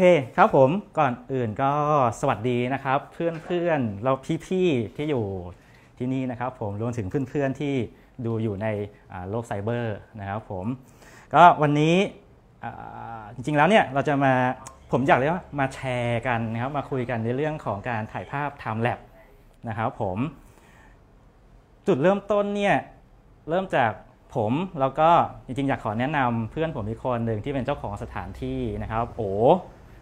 อเคครับผมก่อนอื่นก็สวัสดีนะครับ เพื่อนๆเราพี่ๆที่อยู่ที่นี่นะครับผมรวมถึงเพื่อนๆที่ดูอยู่ในโลกไซเบอร์นะครับผมก็วันนี้จริงๆแล้วเนี่ยเราจะมาผมอยากเรียกว่ามาแชร์กันนะครับมาคุยกันในเรื่องของการถ่ายภาพ Time Lab นะครับผมจุดเริ่มต้นเนี่ยเริ่มจากผมแล้วก็จริงๆอยากขอแนะนำเพื่อนผมอีกคนหนึ่งที่เป็นเจ้าของสถานที่นะครับ โอ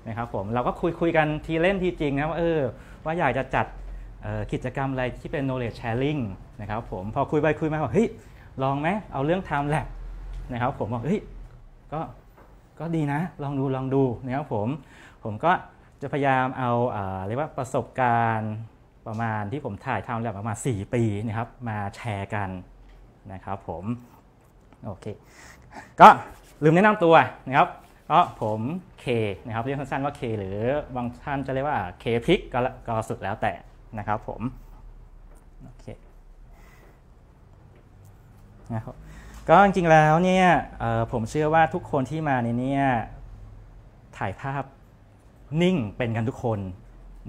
นะครับผมเราก็คุยคุยกันทีเล่นทีจริงนะว่าเออว่าอยากจะจัดกิจกรรมอะไรที่เป็น knowledge sharing นะครับผมพอคุยไปคุยมาบอกเฮ้ยลองไหมเอาเรื่อง time lab นะครับผมบอกเฮ้ยก็ก็ดีนะ ลองดูลองดูนะครับผมผมก็จะพยายามเอาเรียกว่าประสบการณ์ประมาณที่ผมถ่ายทำแลบประมาณ 4 ปีนะครับมาแชร์กันนะครับผมโอเคก็ลืมแนะนำตัวนะครับก็ผม เคนะครับเรียกสั้นๆว่าเคหรือบางท่านจะเรียกว่าเคพิกก็ก็สุดแล้วแต่นะครับผมโอเคนะครับก็จริงๆแล้วเนี่ยผมเชื่อว่าทุกคนที่มาในนี้ถ่ายภาพนิ่งเป็นกันทุกคน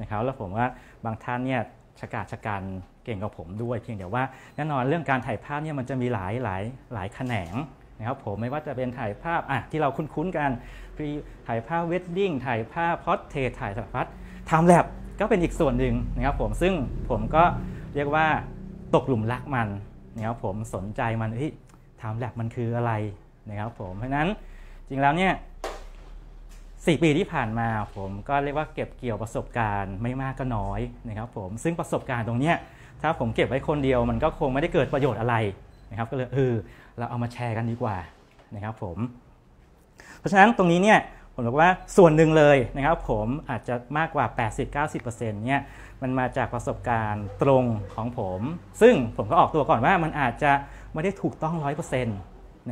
นะครับแล้วผมว่าบางท่านเนี่ยฉกาจฉกรรจ์เก่งกว่าผมด้วย เพียงแต่ว่าแน่นอนเรื่องการถ่ายภาพเนี่ยมันจะมีหลายหลายหลายแขนง นะครับผมไม่ว่าจะเป็นถ่ายภาพอะที่เราคุ้นๆกันถ่ายภาพ wedding ถ่ายภาพ portrait ถ่ายสารพัด time lapse ก็เป็นอีกส่วนหนึ่งนะครับผมซึ่งผมก็เรียกว่าตกหลุมรักมันนะครับผมสนใจมันเฮ้ย time lapse มันคืออะไรนะครับผมเพราะฉะนั้นจริงแล้วเนี่ยสี่ปีที่ผ่านมาผมก็เรียกว่าเก็บเกี่ยวประสบการณ์ไม่มากก็น้อยนะครับผมซึ่งประสบการณ์ตรงเนี้ยถ้าผมเก็บไว้คนเดียวมันก็คงไม่ได้เกิดประโยชน์อะไรนะครับก็เลยเออ เราเอามาแชร์กันดีกว่านะครับผม เพราะฉะนั้นตรงนี้เนี่ยผมบอกว่าส่วนหนึ่งเลยนะครับผมอาจจะมากกว่า 80-90%เนี่ยมันมาจากประสบการณ์ตรงของผม ซึ่งผมก็ออกตัวก่อนว่ามันอาจจะไม่ได้ถูกต้อง 100%น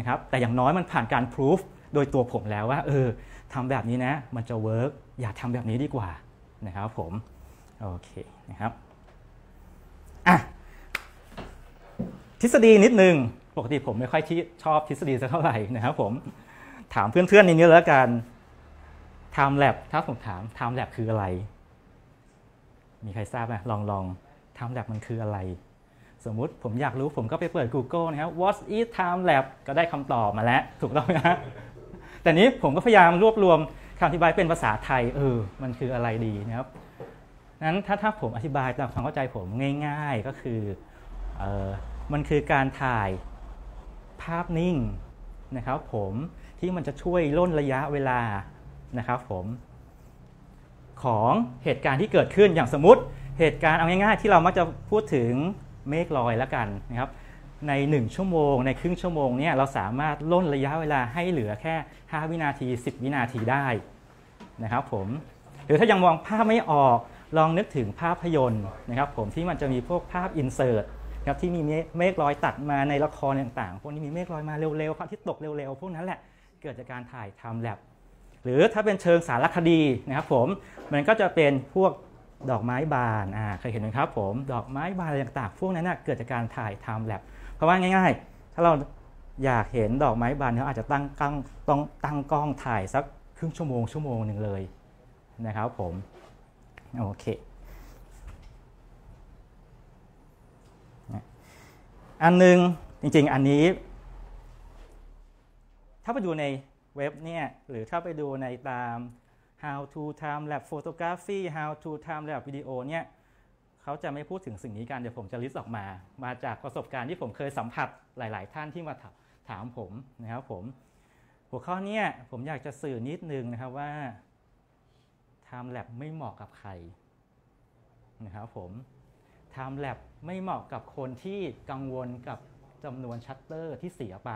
ะครับแต่อย่างน้อยมันผ่านการพิสูจโดยตัวผมแล้วว่าเออทำแบบนี้นะมันจะเวิร์กอย่าทำแบบนี้ดีกว่านะครับผมโอเคนะครับอะทฤษฎีนิดนึง ปกติผมไม่ค่อยที่ชอบทฤษฎีสักเท่าไหร่นะครับผมถามเพื่อนๆในนี้แล้วกัน Time Lab ถ้าผมถาม Time Lab คืออะไร มีใครทราบไหมลองลอง Time Lab มันคืออะไร สมมุติผมอยากรู้ผมก็ไปเปิด Google นะครับ What is Time Lab ก็ได้คำตอบมาแล้ว ถูกต้องไหมฮะแต่นี้ผมก็พยายามรวบรวมคำอธิบายเป็นภาษาไทย เออ มันคืออะไรดีนะครับนั้นถ้าถ้าผมอธิบายตามความเข้าใจผมง่าย ๆก็คือออมันคือการถ่าย ภาพนิ่งนะครับผมที่มันจะช่วยล่นระยะเวลานะครับผม ของเหตุการณ์ที่เกิดขึ้นอย่างสมมติเหตุการณ์เอาง่ายๆ ที่เรามักจะพูดถึงเมฆลอยแล้วกันนะครับใน 1 ชั่วโมง ในครึ่งชั่วโมงเนี่ยเราสามารถล่นระยะเวลาให้เหลือแค่ 5 วินาที 10 วินาทีได้นะครับผมหรือถ้ายังมองภาพไม่ออกลองนึกถึงภาพยนตร์นะครับผมที่มันจะมีพวกภาพอินเสิร์ต ครับที่มีเมฆลอยตัดมาในละครต่างๆ พวกนี้มีเมฆลอยมาเร็วๆพระอาทิตย์ตกเร็วๆ พวกนั้นแหละเกิดจากการถ่ายทำแลบหรือถ้าเป็นเชิงสารคดีนะครับผมมันก็จะเป็นพวกดอกไม้บานอ่าเคยเห็นไหมครับผมดอกไม้บานอะไรต่างๆ พวกนั้นนะเกิดจากการถ่ายทำแลบเพราะว่าง่าย ๆ ถ้าเราอยากเห็นดอกไม้บานเราอาจจะตั้งกล้องต้องตั้งกล้องถ่ายสักครึ่งชั่วโมงชั่วโมงหนึ่งเลยนะครับผมโอเค อันหนึ่งจริงๆ อันนี้ ถ้าไปดูในเว็บเนี่ยหรือถ้าไปดูในตาม how to time lapse photography how to time lapse video เนี่ยเขาจะไม่พูดถึงสิ่งนี้กันเดี๋ยวผมจะลิสต์ออกมา มาจากประสบการณ์ที่ผมเคยสัมผัสหลาย ๆ ท่านที่มาถามผมนะครับผม หัวข้อนี้ผมอยากจะสื่อนิดนึงนะครับว่า Time Lab ไม่เหมาะกับใครนะครับผม time lapse ไม่เหมาะกับคนที่กังวลกับจำนวนชัตเตอร์ที่เสียไป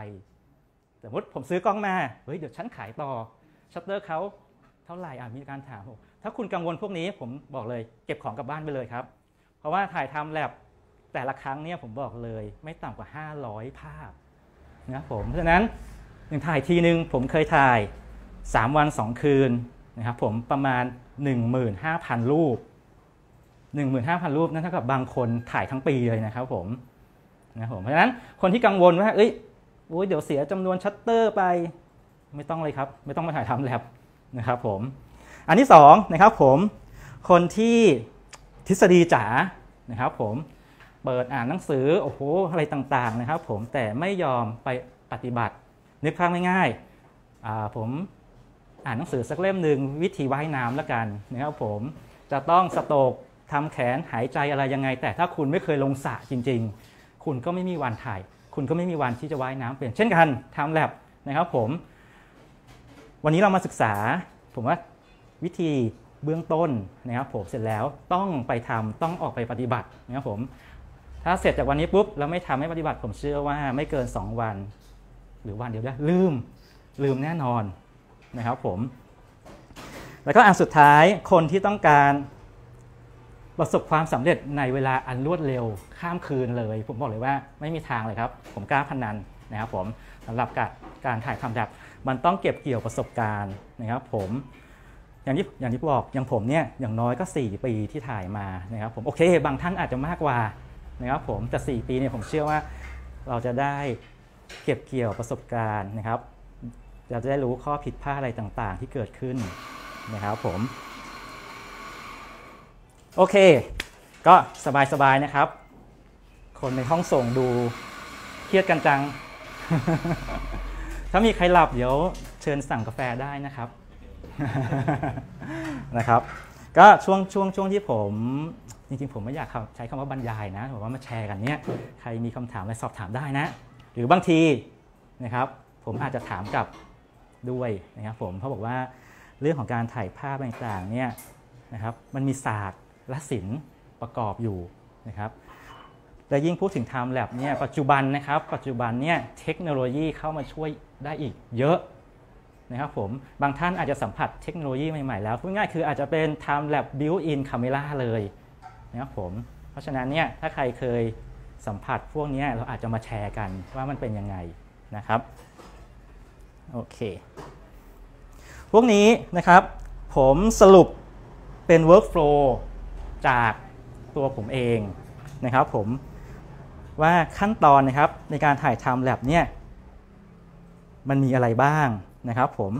สมมติผมซื้อกล้องมา เฮ้ย เดี๋ยวฉันขายต่อ ชัตเตอร์เขาเท่าไหร่อะมีการถามผมถ้าคุณกังวลพวกนี้ผมบอกเลย เก็บของกลับบ้านไปเลยครับ เพราะว่าถ่าย time lapse แต่ละครั้งเนี่ยผมบอกเลยไม่ต่ำกว่า 500 ภาพนะผมเพราะฉะนั้นหนึ่งถ่ายทีนึงผมเคยถ่าย 3 วัน 2 คืนนะครับผมประมาณ 15,000 รูป 15,000 รูปนั่นเท่ากับบางคนถ่ายทั้งปีเลยนะครับผมนะผมเพราะฉะนั้นคนที่กังวลว่าเอ้ยโอ้ยเดี๋ยวเสียจำนวนชัตเตอร์ไปไม่ต้องเลยครับ ไม่ต้องมาถ่ายทำแลบนะครับผมอันที่สองนะครับผมคนที่ทฤษฎีจ๋านะครับผมเปิดอ่านหนังสือโอ้โหอะไรต่างๆนะครับ ผมแต่ไม่ยอมไปปฏิบัตินึกภาพง่ายๆอ่าผมอ่านหนังสือสักเล่มหนึ่งวิธีว่ายน้ำแล้วกันนะครับผมจะต้องสโตก ทำแขนหายใจอะไรยังไง แต่ถ้าคุณไม่เคยลงสระจริง ๆ คุณก็ไม่มีวันถ่าย คุณก็ไม่มีวันที่จะว่ายน้ำเป็นเช่นกันทำแลบนะครับผม วันนี้เรามาศึกษา ผมว่าวิธีเบื้องต้นนะครับผมเสร็จแล้วต้องไปทำต้องออกไปปฏิบัตินะครับผม ถ้าเสร็จจากวันนี้ปุ๊บแล้วไม่ทำไม่ปฏิบัติ ผมเชื่อว่าไม่เกิน 2 วัน หรือวันเดียวได้ลืมลืมแน่นอนนะครับผม แล้วก็อันสุดท้ายคนที่ต้องการ ประสบความสำเร็จในเวลาอันรวดเร็วข้ามคืนเลย ผมบอกเลยว่าไม่มีทางเลยครับ ผมกล้าพนันนะครับผมสำหรับการการถ่ายทำแบบมันต้องเก็บเกี่ยวประสบการณ์นะครับผมอย่างที่อย่างที่บอกอย่างผมเนี่ยอย่างน้อยก็ 4 ปีที่ถ่ายมานะครับผมโอเค บางท่านอาจจะมากกว่านะครับผมแต่ 4 ปีเนี่ยผมเชื่อว่าเราจะได้เก็บเกี่ยวประสบการณ์นะครับเราจะได้รู้ข้อผิดพลาดอะไรต่างๆ ที่เกิดขึ้นนะครับผม โอเค ก็สบายๆนะครับ คนในห้องส่งดูเครียดกันจัง ถ้ามีใครหลับเดี๋ยวเชิญสั่งกาแฟได้นะครับ นะครับ ก็ช่วงช่วงช่วงที่ผมจริงๆ ผมไม่อยากใช้คำว่าบรรยายนะผมว่ามาแชร์กันเนี้ยใครมีคำถามอะไรสอบถามได้นะ หรือบางทีนะครับ ผมอาจจะถามกลับด้วยนะครับผมเขาบอกว่าเรื่องของการถ่ายภาพต่างๆเนี่ยนะครับ มันมีศาสตร์ และศิลป์ประกอบอยู่นะครับและยิ่งพูดถึง Time Lab เนี่ยปัจจุบันนะครับปัจจุบันเนี่ยเทคโนโลยีเข้ามาช่วยได้อีกเยอะนะครับผมบางท่านอาจจะสัมผัสเทคโนโลยีใหม่ ๆ แล้วพูดง่ายคืออาจจะเป็น Time Lab Built-in Camera เลยนะครับผมเพราะฉะนั้นเนี่ยถ้าใครเคยสัมผัสพวกนี้เราอาจจะมาแชร์กันว่ามันเป็นยังไงนะครับโอเคพวกนี้นะครับผมสรุปเป็น workflow จากตัวผมเองนะครับผมว่าขั้นตอนนะครับในการถ่ายทำแลบเนี่ยมันมีอะไรบ้างนะครับผม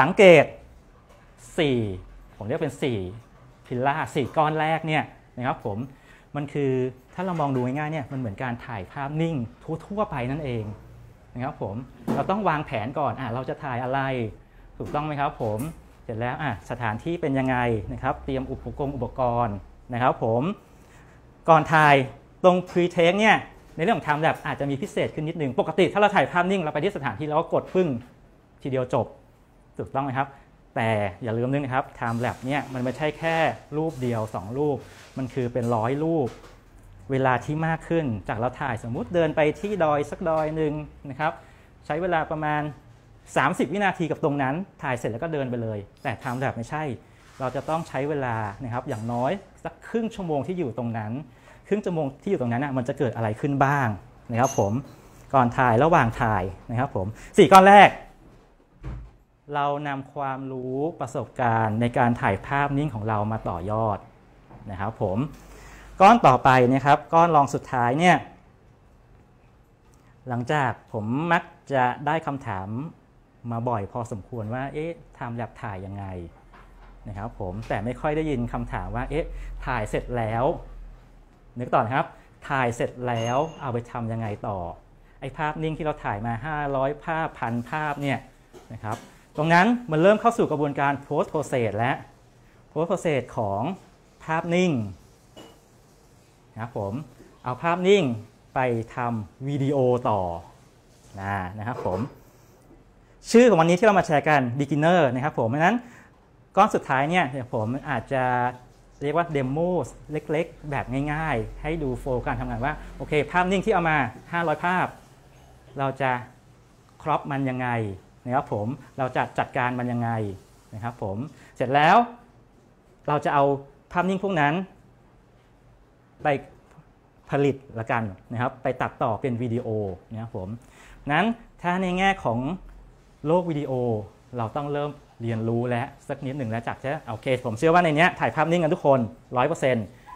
สังเกต 4 ผมเรียกเป็น 4 พิลล่า4ก้อนแรกเนี่ยนะครับผมมันคือถ้าเรามองดูง่ายๆเนี่ยมันเหมือนการถ่ายภาพนิ่งทั่วๆไปนั่นเองนะครับผมเราต้องวางแผนก่อนอะเราจะถ่ายอะไรถูกต้องไหมครับผมเสร็จแล้วอะสถานที่เป็นยังไงนะครับ เตรียมอุปกรณ์อุปกรณ์ นะครับผมก่อนถ่ายตรง pre take เนี่ยในเรื่องของทำแบบอาจจะมีพิเศษขึ้นนิดนึง ปกติถ้าเราถ่ายภาพนิ่งเราไปที่สถานที่แล้วก็กดปึ้งทีเดียวจบถูกต้องไหมครับ แต่อย่าลืมนึงนะครับ time lapse เนี่ยมันไม่ใช่แค่รูปเดียว 2 รูป มันคือเป็นร้อยรูป เวลาที่มากขึ้นจากเราถ่ายสมมุติเดินไปที่ดอยสักดอยหนึ่งนะครับใช้เวลาประมาณ 30 วินาทีกับตรงนั้น ถ่ายเสร็จแล้วก็เดินไปเลย แต่ time lapse ไม่ใช่ เราจะต้องใช้เวลานะครับอย่างน้อยสักครึ่งชั่วโมงที่อยู่ตรงนั้น ครึ่งชั่วโมงที่อยู่ตรงนั้นนะมันจะเกิดอะไรขึ้นบ้างนะครับผมก่อนถ่ายระหว่างถ่ายนะครับผมสี่ก้อนแรก เรานำความรู้ประสบการณ์ในการถ่ายภาพนิ่งของเรามาต่อยอดนะครับผมก้อนต่อไปนะครับก้อนรองสุดท้ายเนี่ยหลังจากผมมักจะได้คำถามมาบ่อยพอสมควรว่าเอ๊ะทำแลบถ่ายยังไง นะครับผมแต่ไม่ค่อยได้ยินคำถามว่าเอ๊ะถ่ายเสร็จแล้วนึกต่อนะครับ ถ่ายเสร็จแล้วเอาไปทำยังไงต่อไอ้ภาพนิ่งที่เราถ่ายมา 500 ภาพพันภาพเนี่ยนะครับตรงนั้นมันเริ่มเข้าสู่กระบวนการ post process และ post process ของภาพนิ่งนะครับผมเอาภาพนิ่งไปทำวิดีโอต่อนะนะครับผมชื่อของวันนี้ที่เรามาแชร์กัน beginner นะครับผมเพราะนั้น ก้อนสุดท้ายเนี่ยผมอาจจะเรียกว่า demo เล็กๆ แบบง่ายๆ ให้ดู flow การทำงานว่า โอเค ภาพนิ่งที่เอามา 500 ภาพ เราจะ crop มันยังไงนะครับผมเราจะจัดการมันยังไงนะครับผมเสร็จแล้วเราจะเอาภาพนิ่งพวกนั้น ไปผลิตละกันนะครับ ไปตัดต่อเป็นวิดีโอนะครับผมนั้นถ้าในแง่ของโลกวิดีโอเราต้องเริ่ม เรียนรู้แล้วสักนิดหนึ่งแล้วจากใช่โอเค ผมเชื่อว่าในนี้ถ่ายภาพนิ่งกันทุกคน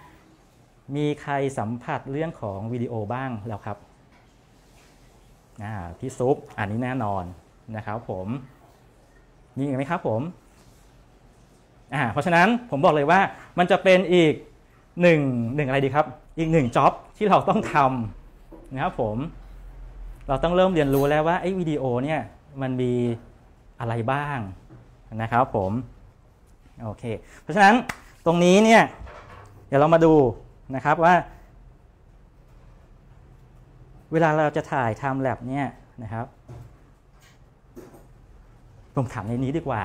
100%มีใครสัมผัสเรื่องของวิดีโอบ้างแล้วครับพี่ซุปอันนี้แน่นอนนะครับผมมีอีกไหมครับผมอ่าเพราะฉะนั้นผมบอกเลยว่ามันจะเป็นอีกหนึ่งหนึ่งอะไรดีครับ อีกหนึ่งจ็อบที่เราต้องทำนะครับผม เราต้องเริ่มเรียนรู้แล้วว่าไอ้วิดีโอเนี่ยมันมีอะไรบ้าง นะครับผมโอเคเพราะฉะนั้นตรงนี้เนี่ยเดี๋ยวเรามาดูนะครับว่า เวลาเราจะถ่ายทำแลบเนี่ยนะครับผมถามในนี้ดีกว่า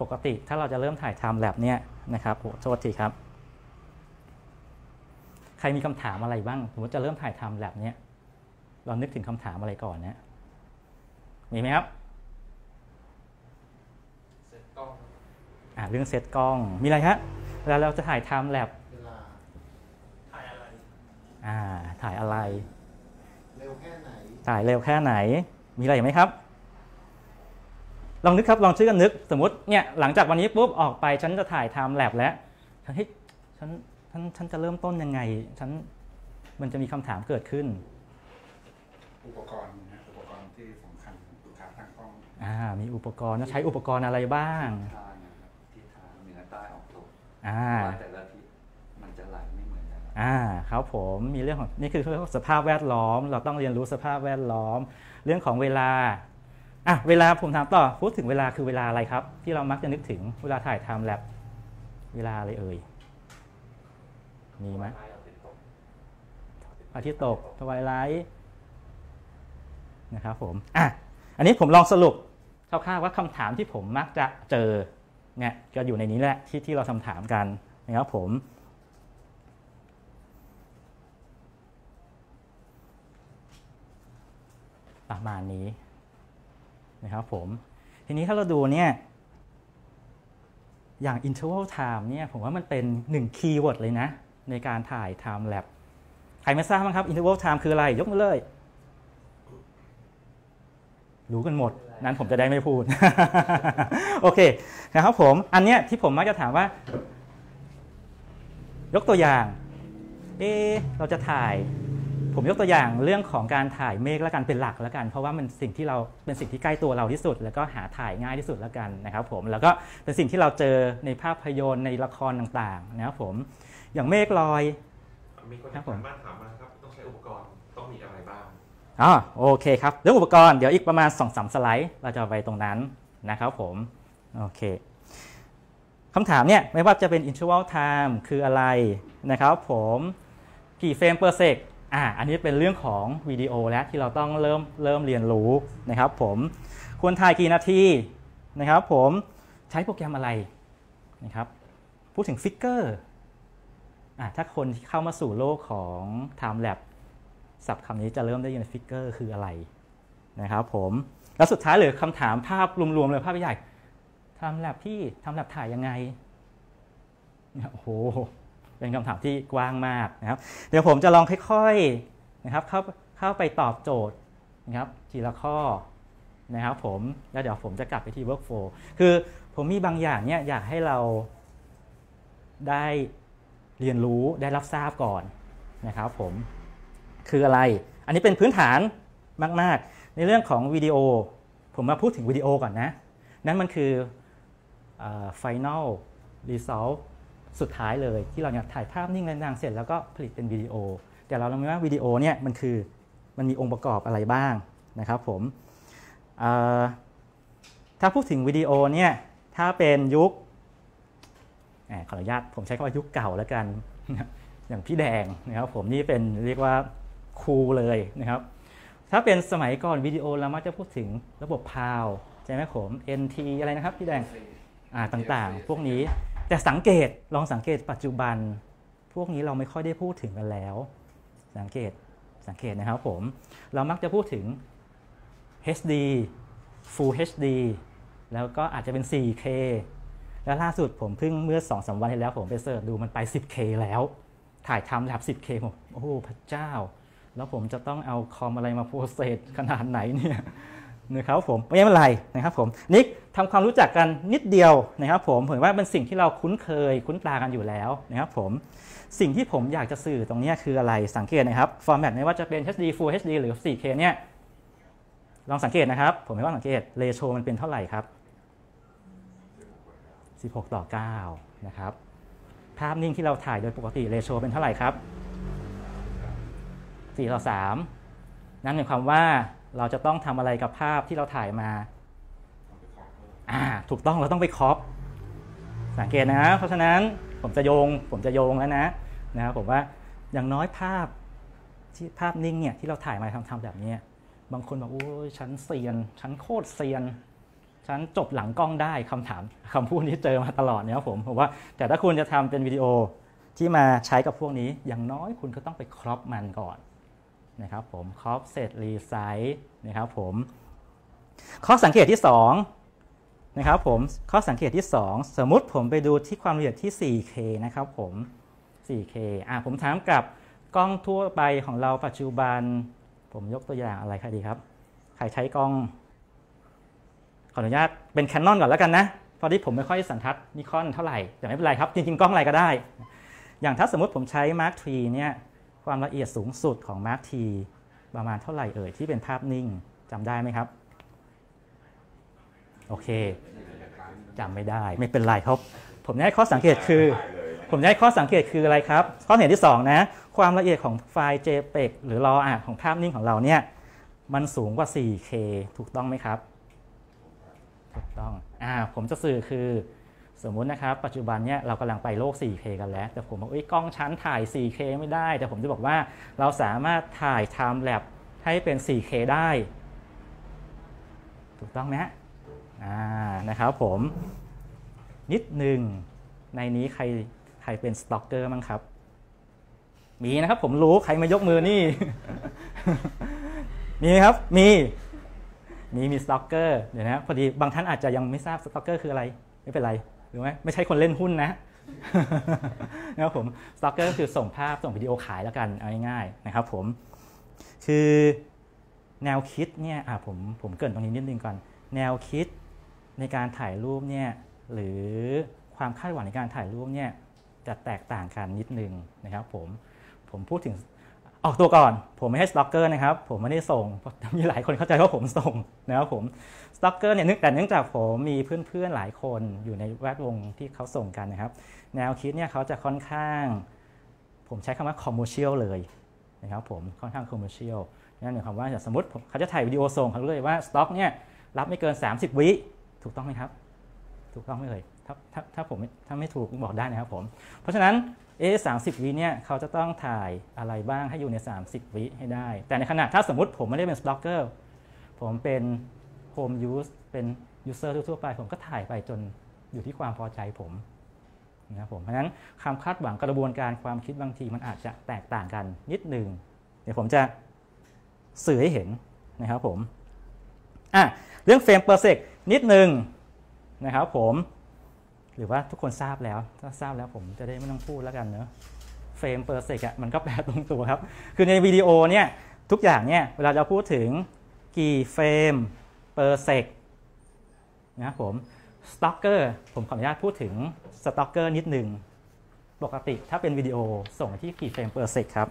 ปกติถ้าเราจะเริ่มถ่ายทำแลบเนี่ยนะครับโอ้โทษทีครับ ใครมีคำถามอะไรบ้างสมมติจะเริ่มถ่ายทำแลบเนี่ยเรานึกถึงคำถามอะไรก่อนเนี่ยมีไหมครับ เสร็จกล้อง อ่า เรื่องเซตกล้องมีอะไรฮะเวลาเราจะถ่ายทำแลบเวลาถ่ายอะไรอ่าถ่ายอะไร เร็วแค่ไหน ถ่ายเร็วแค่ไหน มีอะไรอีกไหมครับ ลองนึกครับลองช่วยกันนึกสมมติเนี่ยหลังจากวันนี้ปุ๊บออกไปฉันจะถ่ายทำแลบแล้วฉันเฮ้ยฉันฉันฉันจะเริ่มต้นยังไง ฉันมันจะมีคำถามเกิดขึ้น อุปกรณ์นะอุปกรณ์ที่สำคัญขาตั้งกล้องอ่ามีอุปกรณ์ต้องใช้อุปกรณ์อะไรบ้าง อ่าว่าแต่ละทิศมันจะไหลไม่เหมือนกันครับอ่าครับผมมีเรื่องของนี่คือเรื่องสภาพแวดล้อม เราต้องเรียนรู้สภาพแวดล้อม เรื่องของเวลาอะเวลาผมถามต่อพูดถึงเวลาคือเวลาอะไรครับ ที่เรามักจะนึกถึงเวลาถ่ายทำแลบเวลาอะไรเอ่ยมีไหมถ่ายเอาติดตกอาทิตย์ตกทวายไลท์นะครับผมอะอันนี้ผมลองสรุปคร่าวๆว่าคำถามที่ผมมักจะเจอ เนี่ยก็อยู่ในนี้แหละที่ที่เราทำถามกันนะครับผมประมาณนี้นะครับผม ทีนี้ถ้าเราดูเนี่ยอย่าง interval time เนี่ยผมว่ามันเป็นหนึ่งคีย์เวิร์ดเลยนะ ในการถ่าย time lapse ใครไม่ทราบบ้างครับ interval time คืออะไร ยกมือเลย รู้กันหมด นั้นผมจะได้ไม่พูด โอเคนะครับผม อันเนี้ยที่ผมมักจะถามว่า ยกตัวอย่าง เอะเราจะถ่าย ผมยกตัวอย่างเรื่องของการถ่ายเมฆแล้วกันเป็นหลักแล้วกัน เพราะว่ามันสิ่งที่เราเป็นสิ่งที่ใกล้ตัวเราที่สุด แล้วก็หาถ่ายง่ายที่สุดแล้วกันนะครับ ผม แล้วก็เป็นสิ่งที่เราเจอในภาพยนตร์ในละครต่างๆ นะครับผม อย่างเมฆลอยมีคนครับผมถามมาถามมาครับ ต้องใช้อุปกรณ์ ต้องมีอะไรบ้าง อ๋อโอเคครับเรื่องอุปกรณ์เดี๋ยวอีกประมาณ2อสสไลด์ เราจะไปตรงนั้นนะครับผม โอเคคำถามเนี่ยไม่ว่าจะเป็น interval time คืออะไรนะครับผมกี่เฟรม per sec อ่าอันนี้เป็นเรื่องของวิดีโอแล้วที่เราต้องเริ่มเริ่มเรียนรู้นะครับผมควรถ่ายกี่นาทีนะครับผมใช้โปรแกรมอะไรนะครับพูดถึงฟิกเกอร์อ่าถ้าคนที่เข้ามาสู่โลกของ time lapse ศัพท์คำนี้จะเริ่มได้ยินฟิกเกอร์คืออะไรนะครับผมแล้วสุดท้ายเหลือคำถามภาพรวมๆเลยภาพใหญ่ทำแลบพี่ทำแลบถ่ายยังไงโอ้โหเป็นคำถามที่กว้างมากนะครับ เดี๋ยวผมจะลองค่อยๆนะครับเข้าเข้าไปตอบโจทย์นะครับทีละข้อนะครับผมแล้วเดี๋ยวผมจะกลับไปที่ workflow คือผมมีบางอย่างเนี่ยอยากให้เราได้เรียนรู้ได้รับทราบก่อนนะครับผม คืออะไร อันนี้เป็นพื้นฐานมาก ๆ ในเรื่องของวิดีโอ ผมมาพูดถึงวิดีโอก่อนนะ นั่นมันคือ final result สุดท้ายเลยที่เราเนี่ยถ่ายภาพนิ่งและนางเสร็จแล้วก็ผลิตเป็นวิดีโอ แต่เรารู้ไหมว่าวิดีโอเนี่ยมันคือมันมีองค์ประกอบอะไรบ้างนะครับผมถ้าพูดถึงวิดีโอเนี่ยถ้าเป็นยุคขออนุญาตผมใช้คำว่ายุคเก่าแล้วกัน อย่างพี่แดงนะครับผมนี่เป็นเรียกว่า ครูเลยนะครับ ถ้าเป็นสมัยก่อนวิดีโอเรามักจะพูดถึงระบบพาวใช่ไหมผม NT อะไรนะครับพี่แดงอ่าต่างๆ พวกนี้แต่สังเกตลองสังเกตปัจจุบัน พวกนี้เราไม่ค่อยได้พูดถึงกันแล้ว สังเกตสังเกตนะครับผม เรามักจะพูดถึง HD Full HD แล้วก็อาจจะเป็น 4K แล้วล่าสุดผมเพิ่งเมื่อ2อสวันที่แล้วผมไปเสิร์ชดูมันไป 10K แล้ว ถ่ายทำแลบ 10K ผมโอ้โหพระเจ้า แล้วผมจะต้องเอาคอมอะไรมาโปรเซสขนาดไหนเนี่ยนะครับผมไม่เป็นไรนะครับผมนิกทำความรู้จักกันนิดเดียวนะครับผมผมว่าเป็นสิ่งที่เราคุ้นเคยคุ้นตากันอยู่แล้วนะครับผมสิ่งที่ผมอยากจะสื่อตรงนี้คืออะไรสังเกตนะครับฟอร์แมตไม่ว่าจะเป็น HD Full HD หรือ 4K เนี่ยลองสังเกตนะครับ ผมไม่ว่าสังเกตเรโชมันเป็นเท่าไหร่ครับ 16 ต่อ 9 นะครับ ภาพนิ่งที่เราถ่ายโดยปกติเรโชเป็นเท่าไหร่ครับ 4 ต่อ 3 นั่นหมายความว่าเราจะต้องทำอะไรกับภาพที่เราถ่ายมาอ่าถูกต้องเราต้องไปครอปสังเกตนะ เพราะฉะนั้นผมจะโยง ผมจะโยงแล้วนะนะครับผมว่าอย่างน้อยภาพที่ภาพนิ่งเนี่ยที่เราถ่ายมาทำ time lapse นี้บางคนบอกโอ้ยฉันเซียน ฉันโคตรเซียน ฉันจบหลังกล้องได้คำถามคำพูดนี้เจอมาตลอดเนี่ยครับผมผมว่า แต่ถ้าคุณจะทำเป็นวิดีโอที่มาใช้กับพวกนี้ อย่างน้อยคุณก็ต้องไป crop มันก่อน นะครับผม crop เสร็จ resize นะครับผมข้อสังเกตที่ 2 นะครับผมข้อสังเกตที่ 2 สมมุติผมไปดูที่ความละเอียดที่ 4K นะครับผม 4K อะผมถามกับกล้องทั่วไปของเราปัจจุบัน ผมยกตัวอย่างอะไรครดีครับ ใครใช้กล้อง ขออนุญาตเป็น Canon ก่อนแล้วกันนะพราะที่ผมไม่ค่อยสันทัดนิคอนเท่าไหร่แต่ไม่เป็นไรครับ จริงๆ กล้องอะไรก็ได้ อย่างถ้าสมมติผมใช้ Mark III เนี่ย ความละเอียดสูงสุดของ Mark T ประมาณเท่าไหร่เอ่ยที่เป็นภาพนิ่งจำได้ไหมครับ โอเคจำไม่ได้ไม่เป็นไรครับ ผมได้ข้อสังเกตคือ ผมได้ข้อสังเกตคืออะไรครับ ข้อเห็นที่2นะความละเอียดของไฟล์ JPEG หรือ RAW อะของภาพนิ่งของเราเนี่ยมันสูงกว่า 4K ถูกต้องไหมครับ ถูกต้องอ่าผมจะสื่อคือ สมมุตินะครับ ปัจจุบันเนี่ยเรากำลังไปโลก 4K กันแล้ว แต่ผมบอกเอ้ยกล้องชั้นถ่าย 4K ไม่ได้ แต่ผมจะบอกว่าเราสามารถถ่าย time lapse ให้เป็น 4K ได้ ถูกต้องไหมฮะอ่านะครับผมนิดหนึ่งในนี้ใครใครเป็น stocker มั้งครับ มีนะครับผมรู้ใครมายกมือนี่ มีครับ มี มีมี stocker เดี๋ยวนะพอดีบางท่านอาจจะยังไม่ทราบ stocker คืออะไร ไม่เป็นไร หรือไหมไม่ใช่คนเล่นหุ้นนะนะครับผม stocker คือส่งภาพส่งวิดีโอขายแล้วกันเอาง่ายๆนะครับผมคือแนวคิดเนี่ยอะผมผมเกริ่นตรงนี้นิดนึงก่อน แนวคิดในการถ่ายรูปเนี่ยหรือความคาดหวังในการถ่ายรูปเนี่ยจะแตกต่างกันนิดนึงนะครับผมผมพูดถึงออกตัวก่อน ผมไม่ใช่ stocker นะครับ ผมไม่ได้ส่งมีหลายคนเข้าใจว่าผมส่งนะครับผม stocker เนี่ยนึกแต่เนื่องจากผมมีเพื่อนๆหลายคนอยู่ในแวดวงที่เขาส่งกันนะครับ แนวคิดเนี่ยเขาจะค่อนข้าง ผมใช้คำว่า commercial เลยนะครับผมค่อนข้าง commercial นั่นหมายความว่าสมมติเขาจะถ่ายวิดีโอส่งเขาเลยว่าสต็อกเนี่ยรับไม่เกิน 30 วิถูกต้องไหมครับ ถูกต้องไหมเอ่ยถ้าถ้าถ้าผมถ้าไม่ถูกบอกได้นะครับผมเพราะฉะนั้นเอสามสิบวิเนี่ยเขาจะต้องถ่ายอะไรบ้างให้อยู่ใน 30 วิให้ได้ แต่ในขณะถ้าสมมติผมไม่ได้เป็น stocker ผมเป็น home useเป็น user ทั่วๆไป ผมก็ถ่ายไปจนอยู่ที่ความพอใจผมนะครับผมเพราะฉะนั้นความคาดหวังกระบวนการความคิดบางทีมันอาจจะแตกต่างกันนิดหนึ่งเดี๋ยวผมจะสื่อให้เห็นนะครับผมอะเรื่อง frame per sec นิดหนึ่งนะครับผมหรือว่าทุกคนทราบแล้ว ถ้าทราบแล้วผมจะได้ไม่ต้องพูดแล้วกันเนอะ frame per sec อะมันก็แปลตรงตัวครับ คือในวิดีโอเนี่ยทุกอย่างเนี่ยเวลาเราพูดถึงกี่ frame per sec นะครับผม stocker ผมขออนุญาตพูดถึง stocker นิดหนึ่ง ปกติถ้าเป็นวิดีโอส่งที่กี่ frame per sec ครับ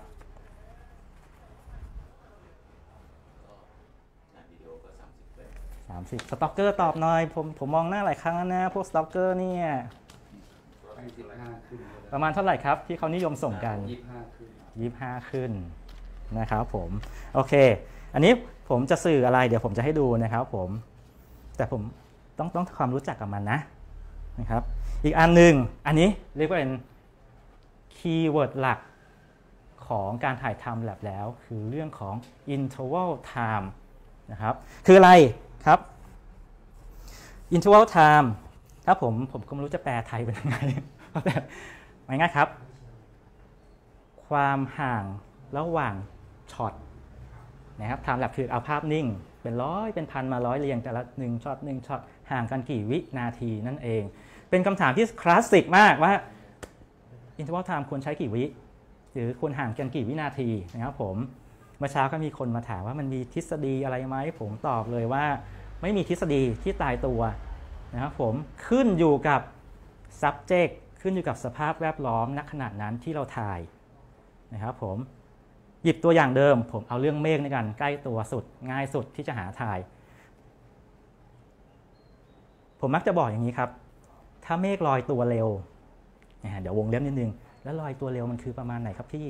30 stocker ตอบหน่อย ผมผมมองหน้าหลายครั้งแล้วนะ พวก stocker เนี่ยให้สิบห้าขึ้นประมาณเท่าไหร่ครับ ที่เขานิยมส่งกันยี่สิบห้าขึ้น 25 ขึ้นนะครับผม โอเค อันนี้ ผมจะสื่ออะไร เดี๋ยวผมจะให้ดูนะครับผม แต่ผมต้องต้องความรู้จักกับมันนะนะครับ อีกอันหนึ่งอันนี้เรียกว่าเป็นคีย์เวิร์ดหลักของการถ่ายทำแลบแล้ว คือเรื่องของ interval time นะครับ คืออะไรครับ interval time ถ้าผมผมก็ไม่รู้จะแปลไทยเป็นยังไงแต่ง่ายๆครับ ความห่างระหว่างช็อต นะครับ time lapse คือเอาภาพนิ่ง เป็นร้อยเป็นพันมาร้อยเรียงแต่ละหนึ่งช็อตหนึ่งช็อตห่างกันกี่วินาทีนั่นเอง เป็นคำถามที่คลาสสิกมากว่า interval time ควรใช้กี่วิ หรือควรห่างกันกี่วินาทีนะครับผมเมื่อเช้าก็มีคนมาถามว่ามันมีทฤษฎีอะไรไหมผมตอบเลยว่า ไม่มีทฤษฎีที่ตายตัวนะครับผมขึ้นอยู่กับ subject ขึ้นอยู่กับสภาพแวดล้อมณขณะนั้นที่เราถ่ายนะครับผม หยิบตัวอย่างเดิม ผมเอาเรื่องเมฆในการใกล้ตัวสุด ง่ายสุดที่จะหาถ่าย ผมมักจะบอกอย่างนี้ครับ ถ้าเมฆลอยตัวเร็วเดี๋ยววงเล็บนิดนึง แล้วลอยตัวเร็วมันคือประมาณไหนครับพี่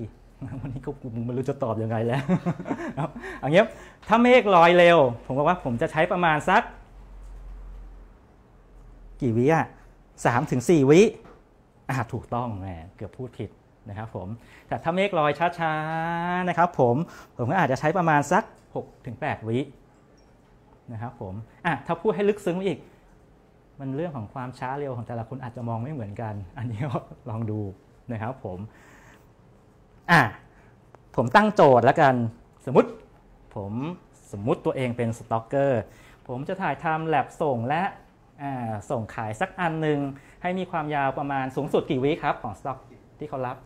วันนี้ก็ไม่รู้จะตอบยังไงแล้วครับเอย่างเงี้ยถ้าเมฆลอยเร็ว ผมบอกว่าผมจะใช้ประมาณสัก กี่วิอะสามถึงสี่วิอ่าถูกต้องแหมเกือบพูดผิด นะครับผมแต่ถ้าเมฆลอยช้าๆนะครับผมผมก็อาจจะใช้ประมาณสัก6ถึง8วินะครับผมอะถ้าพูดให้ลึกซึ้งไปอีก มันเรื่องของความช้าเร็วของแต่ละคนอาจจะมองไม่เหมือนกัน อันนี้ลองดูนะครับผมอะผมตั้งโจทย์แล้วกันสมมติผมสมมุติตัวเองเป็นสต็อกเกอร์ผมจะถ่ายทำแลบส่งและส่งขายสักอันหนึ่งให้มีความยาวประมาณสูงสุดกี่วิครับของสต็อกที่เขารับ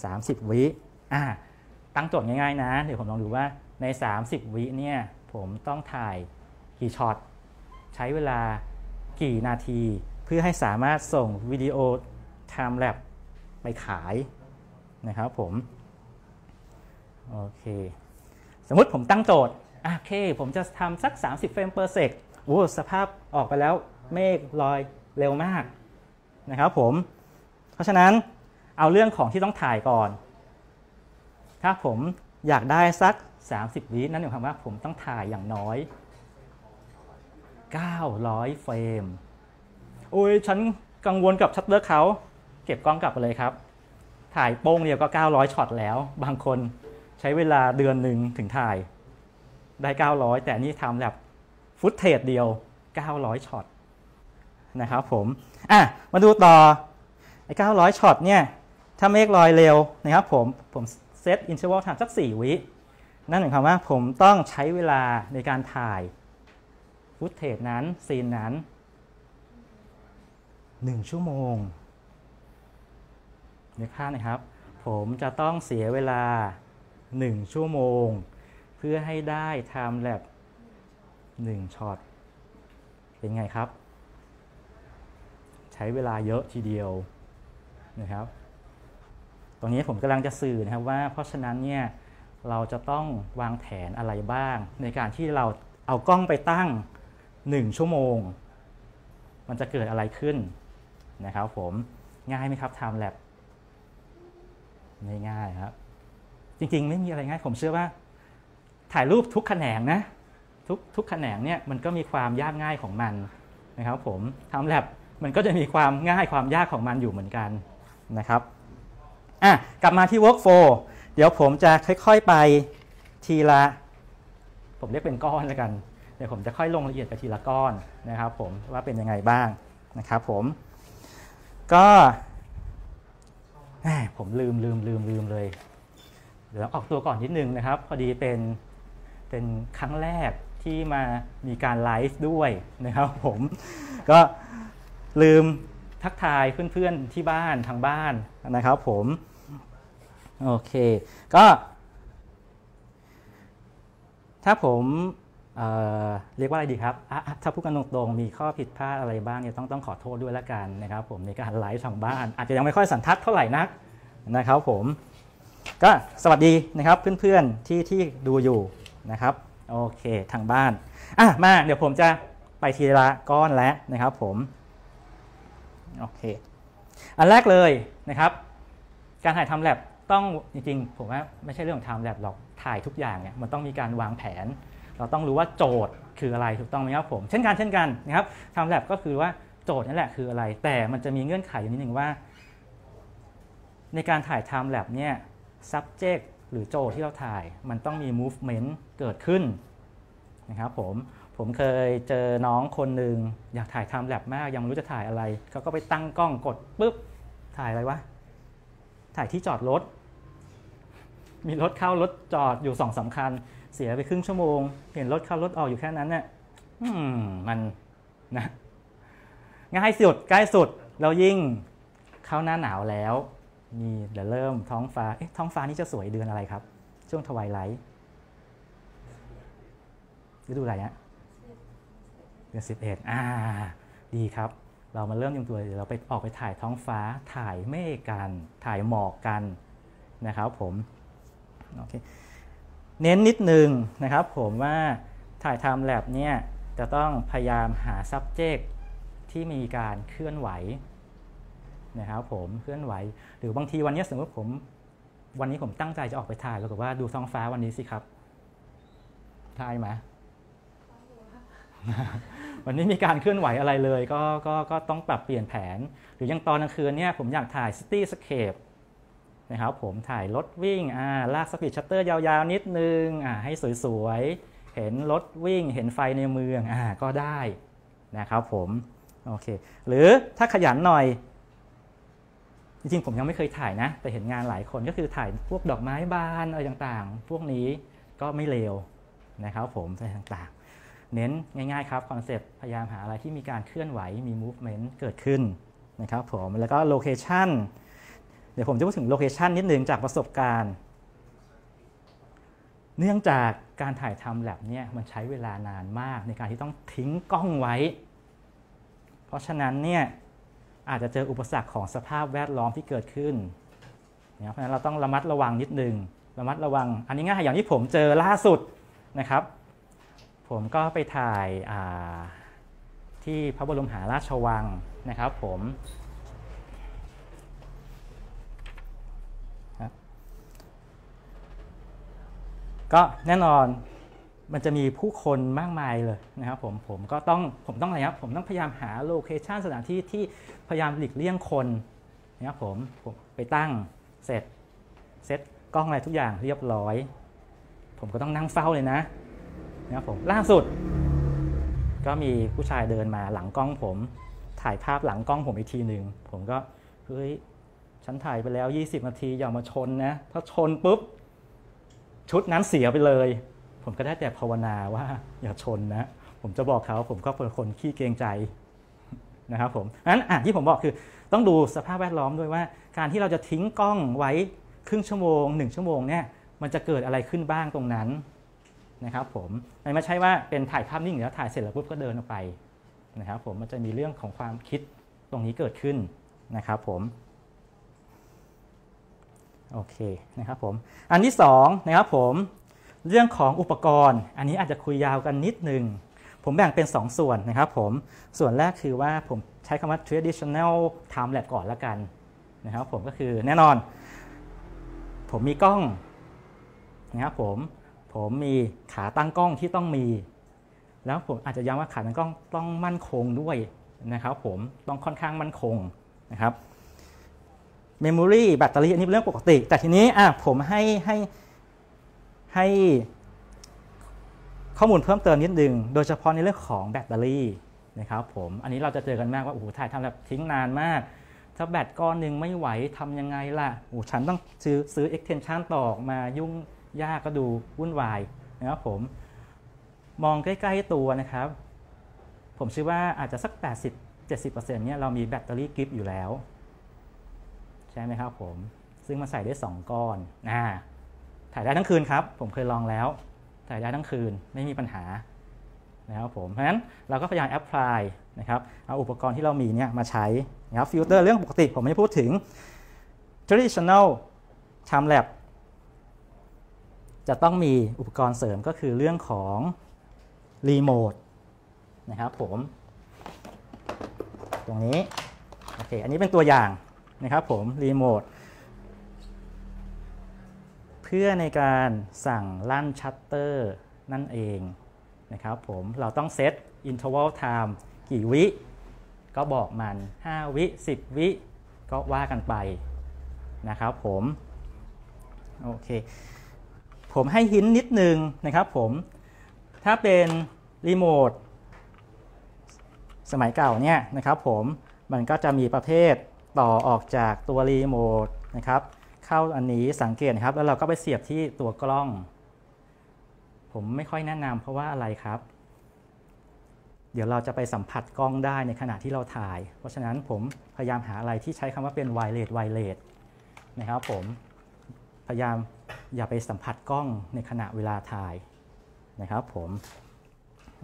30 วิอ่าตั้งโจทย์ง่ายๆนะ เดี๋ยวผมลองดูว่าใน 30 วิเนี่ยผมต้องถ่ายกี่ช็อต ใช้เวลากี่นาที เพื่อให้สามารถส่งวิดีโอ Time Lab ไปขายนะครับผมโอเค สมมุติผมตั้งโจทย์โอเค ผมจะทำสัก 30 เฟรม per sec โอ้สภาพออกไปแล้วเมฆลอยเร็วมากนะครับผม เพราะฉะนั้น เอาเรื่องของที่ต้องถ่ายก่อน ถ้าผมอยากได้สัก 30 วินั่นหมายความว่าผมต้องถ่ายอย่างน้อย 900 เฟรม โอ้ยฉันกังวลกับชัตเตอร์เขาเก็บกล้องกลับไปเลยครับ ถ่ายโป้งเดียวก็ 900 ช็อตแล้ว บางคนใช้เวลาเดือนหนึ่งถึงถ่าย ได้ 900 แต่นี่ทำแบบฟุตเทจเดียว 900 ช็อตนะครับผม อะ มาดูต่อ ไอ้ 900 ช็อตเนี่ย ถ้าเมฆลอยเร็วนะครับผมผมเซต interval time สัก 4 วิ นั่นหมายความว่าผมต้องใช้เวลาในการถ่ายฟุตเทจนั้นซีนนั้น 1 ชั่วโมงนึกภาพนะครับ ผมจะต้องเสียเวลา 1 ชั่วโมง เพื่อให้ได้ไทม์แลบ1ช็อตเป็นไงครับ ใช้เวลาเยอะทีเดียวนะครับ ตรงนี้ผมกำลังจะสื่อนะครับว่า เพราะฉะนั้นเนี่ยเราจะต้องวางแผนอะไรบ้าง ในการที่เราเอากล้องไปตั้ง 1 ชั่วโมง มันจะเกิดอะไรขึ้นนะครับผมง่ายไหมครับ Time Lab ไม่ง่ายครับ จริงๆ ไม่มีอะไรง่ายผมเชื่อว่า ถ่ายรูปทุกแขนงนะ ทุกทุกแขนงเนี่ยมันก็มีความยากง่ายของมันนะครับผม Time Lab มันก็จะมีความง่ายความยากของมันอยู่เหมือนกันนะครับ อะกลับมาที่ workflow เดี๋ยวผมจะค่อยๆไปทีละ ผมเรียกเป็นก้อนแล้วกัน เดี๋ยวผมจะค่อยลงละเอียดไปทีละก้อนนะครับผมว่าเป็นยังไงบ้างนะครับผมก็ผมลืมลืมลืมลืมเลย เดี๋ยวออกตัวก่อนนิดนึงนะครับ พอดีเป็นเป็นครั้งแรกที่มามีการไลฟ์ด้วยนะครับผมก็ลืมทักทายเพื่อนๆที่บ้านทางบ้านนะครับผม โอเค ก็ ถ้าผมเเรียกว่าอะไรดีครับ ถ้าพูดกันตรงๆ มีข้อผิดพลาดอะไรบ้างเนี่ยต้องต้องขอโทษด้วยละกันนะครับผมในการไลฟ์ทางบ้าน อาจจะยังไม่ค่อยสันทัดเท่าไหร่นักนะครับผม ก็สวัสดีนะครับเพื่อนๆที่ที่ดูอยู่นะครับโอเคทางบ้านอะมาเดี๋ยวผมจะไปทีละก้อนแล้วนะครับผมโอเคอันแรกเลยนะครับ การถ่ายทำแลบ ต้องจริงๆ ผมว่าไม่ใช่เรื่องของทำแลบหรอกถ่ายทุกอย่างเนี่ยมันต้องมีการวางแผน เราต้องรู้ว่าโจทย์คืออะไรถูกต้องไหมครับผม เช่นกันเช่นกันนะครับทำแลบก็คือว่าโจทย์นั่นแหละคืออะไร แต่มันจะมีเงื่อนไขอยู่นิดหนึ่งว่า ในการถ่าย time lap เนี่ย subject หรือโจทย์ที่เราถ่ายมันต้องมี movement เกิดขึ้นนะครับผมผมเคยเจอน้องคนหนึ่งอยากถ่าย time lap มากยังไม่รู้จะถ่ายอะไรเขาก็ไปตั้งกล้องกดปุ๊บถ่ายอะไรวะ ถ่ายที่จอดรถ มีรถเข้ารถจอดอยู่สองสาคัญ เสียไปครึ่งชั่วโมง เห็นรถเข้ารถออกอยู่แค่นั้นเนี่ยมมันนะง่ายสุดใกล้สุดเรายิ่งเข้าหน้าหนาวแล้วมีเดี๋ยวเริ่มท้องฟ้าเอ๊ะท้องฟ้านี่จะสวยเดือนอะไรครับ ช่วงทวายไลท์ฤดูอะไรฮะเดือนสิบเอ็ดอ่า ดีครับ เรามาเริ่มยังตัวเดี๋ยวเราไปออกไปถ่ายท้องฟ้าถ่ายเมฆกัน ถ่ายหมอกกันนะครับผมโอเคเน้นนิดนึงนะครับผมว่าถ่ายทำแลบเนี่ยจะต้องพยายามหา subject ที่มีการเคลื่อนไหวนะครับผมเคลื่อนไหว หรือบางทีวันนี้สมมติผม วันนี้ผมตั้งใจจะออกไปถ่ายแล้วก็ว่าดูท้องฟ้าวันนี้สิครับถ่ายไหม วันนี้มีการเคลื่อนไหวอะไรเลยก็ก็ก็ต้องปรับเปลี่ยนแผน หรืออยังตอนกลางคืนเนี่ยผมอยากถ่ายซิตี้สเคปนะครับผมถ่ายรถวิ่งอ่าลากสปีดชัตเตอร์ยาวๆ นิดนึงอ่าให้สวยๆ เห็นรถวิ่ง เห็นไฟในเมืองอ่าก็ได้นะครับผมโอเคหรือถ้าขยันหน่อย จริงๆ ผมยังไม่เคยถ่ายนะ แต่เห็นงานหลายคนก็คือถ่ายพวกดอกไม้บานอะไรต่างๆ พวกนี้ก็ไม่เลวนะครับผมอะไรต่างๆ เน้นง่ายๆครับคอนเซปต์พยายามหาอะไรที่มีการเคลื่อนไหวมี movement เกิดขึ้นนะครับผมแล้วก็โลเคชันเดี๋ยวผมจะพูดถึงโลเคชันนิดนึงจากประสบการณ์ เนื่องจากการถ่ายทำแลบเนี่ยมันใช้เวลานานมากในการที่ต้องทิ้งกล้องไว้ เพราะฉะนั้นเนี่ยอาจจะเจออุปสรรคของสภาพแวดล้อมที่เกิดขึ้นนะครับเพราะฉะนั้นเราต้องระมัดระวังนิดนึงระมัดระวัง อันนี้ง่ายอย่างที่ผมเจอล่าสุดนะครับ ผมก็ไปถ่ายที่พระบรมหาราชวังนะครับผมก็แน่นอนมันจะมีผู้คนมากมายเลยนะครับผมผมก็ต้องผมต้องอะไรครับผมต้องพยายามหาโลเคชันสถานที่ที่พยายามหลีกเลี่ยงคนนะครับผมผมไปตั้งเสร็จเซตกล้องอะไรทุกอย่างเรียบร้อย ผมก็ต้องนั่งเฝ้าเลยนะ นะครับผมล่าสุด ก็มีผู้ชายเดินมาหลังกล้องผม ถ่ายภาพหลังกล้องผมอีกทีหนึ่งผมก็เฮ้ยฉันถ่ายไปแล้ว 20 นาทีอย่ามาชนนะถ้าชนปุ๊บ ชุดนั้นเสียไปเลย ผมก็ได้แต่ภาวนาว่าอย่าชนนะ ผมจะบอกเขาผมก็เป็นคนขี้เกรงใจนะครับผมนั้นอะที่ผมบอกคือต้องดูสภาพแวดล้อมด้วยว่า การที่เราจะทิ้งกล้องไว้ครึ่งชั่วโมงหนึ่งชั่วโมงเนี่ยมันจะเกิดอะไรขึ้นบ้างตรงนั้น นะครับผมไม่ใช่ว่าเป็นถ่ายภาพนิ่งแล้วถ่ายเสร็จแล้วปุ๊บก็เดินออกไปนะครับผมมันจะมีเรื่องของความคิดตรงนี้เกิดขึ้นนะครับผมโอเคนะครับผมอันที่2นะครับผมเรื่องของอุปกรณ์ อันนี้อาจจะคุยยาวกันนิดหนึ่งผมแบ่งเป็น 2ส่วนนะครับผมส่วนแรกคือว่าผมใช้คำว่า traditional time lapse ก่อนละกันนะครับผมก็คือแน่นอน ผมมีกล้องนะครับผม ผมมีขาตั้งกล้องที่ต้องมี แล้วผมอาจจะย้ำว่าขาตั้งกล้องต้องมั่นคงด้วยนะครับผมต้องค่อนข้างมั่นคงนะครับ memory แบตเตอรี่อันนี้เป็นเรื่องปกติ แต่ทีนี้อะผมให้ให้ให้ข้อมูลเพิ่มเติมนิดนึง โดยเฉพาะในเรื่องของแบตเตอรี่นะครับผมอันนี้เราจะเจอกันมากว่าโอ้โหถ่ายทำแบบทิ้งนานมาก ถ้าแบตก้อนหนึ่งไม่ไหวทำยังไงล่ะโอ้ฉันต้องซื้อซื้อ extension ต่อมายุ่ง ยากก็ดูวุ่นวายนะครับผมมองใกล้ๆตัวนะครับ ผมเชื่อว่าอาจจะสัก 80-70%เนี่ยเรามีแบตเตอรี่กิฟต์อยู่แล้ว ใช่ไหมครับผม ซึ่งมาใส่ได้ 2 ก้อนนะถ่ายได้ทั้งคืนครับ ผมเคยลองแล้ว ถ่ายได้ทั้งคืนไม่มีปัญหานะครับผมเพราะฉะนั้นเราก็พยายาม apply นะครับเอาอุปกรณ์ที่เรามีเนี่ยมาใช้นะครับฟิลเตอร์เรื่องปกติผมไม่พูดถึง traditional time lapse จะต้องมีอุปกรณ์เสริมก็คือเรื่องของรีโมทนะครับผม ตรงนี้ โอเค อันนี้เป็นตัวอย่างนะครับผม รีโมท เพื่อในการสั่งลั่นชัตเตอร์นั่นเองนะครับผม เราต้องเซต interval time กี่วิ ก็บอกมัน 5 วิ 10 วิ ก็ว่ากันไปนะครับผม โอเค ผมให้หินนิดนึงนะครับผม ถ้าเป็นรีโมทสมัยเก่าเนี่ยนะครับผมมันก็จะมีประเภทต่อออกจากตัวรีโมทนะครับเข้าอันนี้สังเกตครับ แล้วเราก็ไปเสียบที่ตัวกล้อง ผมไม่ค่อยแนะนำเพราะว่าอะไรครับ เดี๋ยวเราจะไปสัมผัสกล้องได้ในขณะที่เราถ่าย เพราะฉะนั้นผมพยายามหาอะไรที่ใช้คำว่าเป็นไวเลสไวเลสนะครับผมพยายาม อย่าไปสัมผัสกล้องในขณะเวลาถ่ายนะครับผม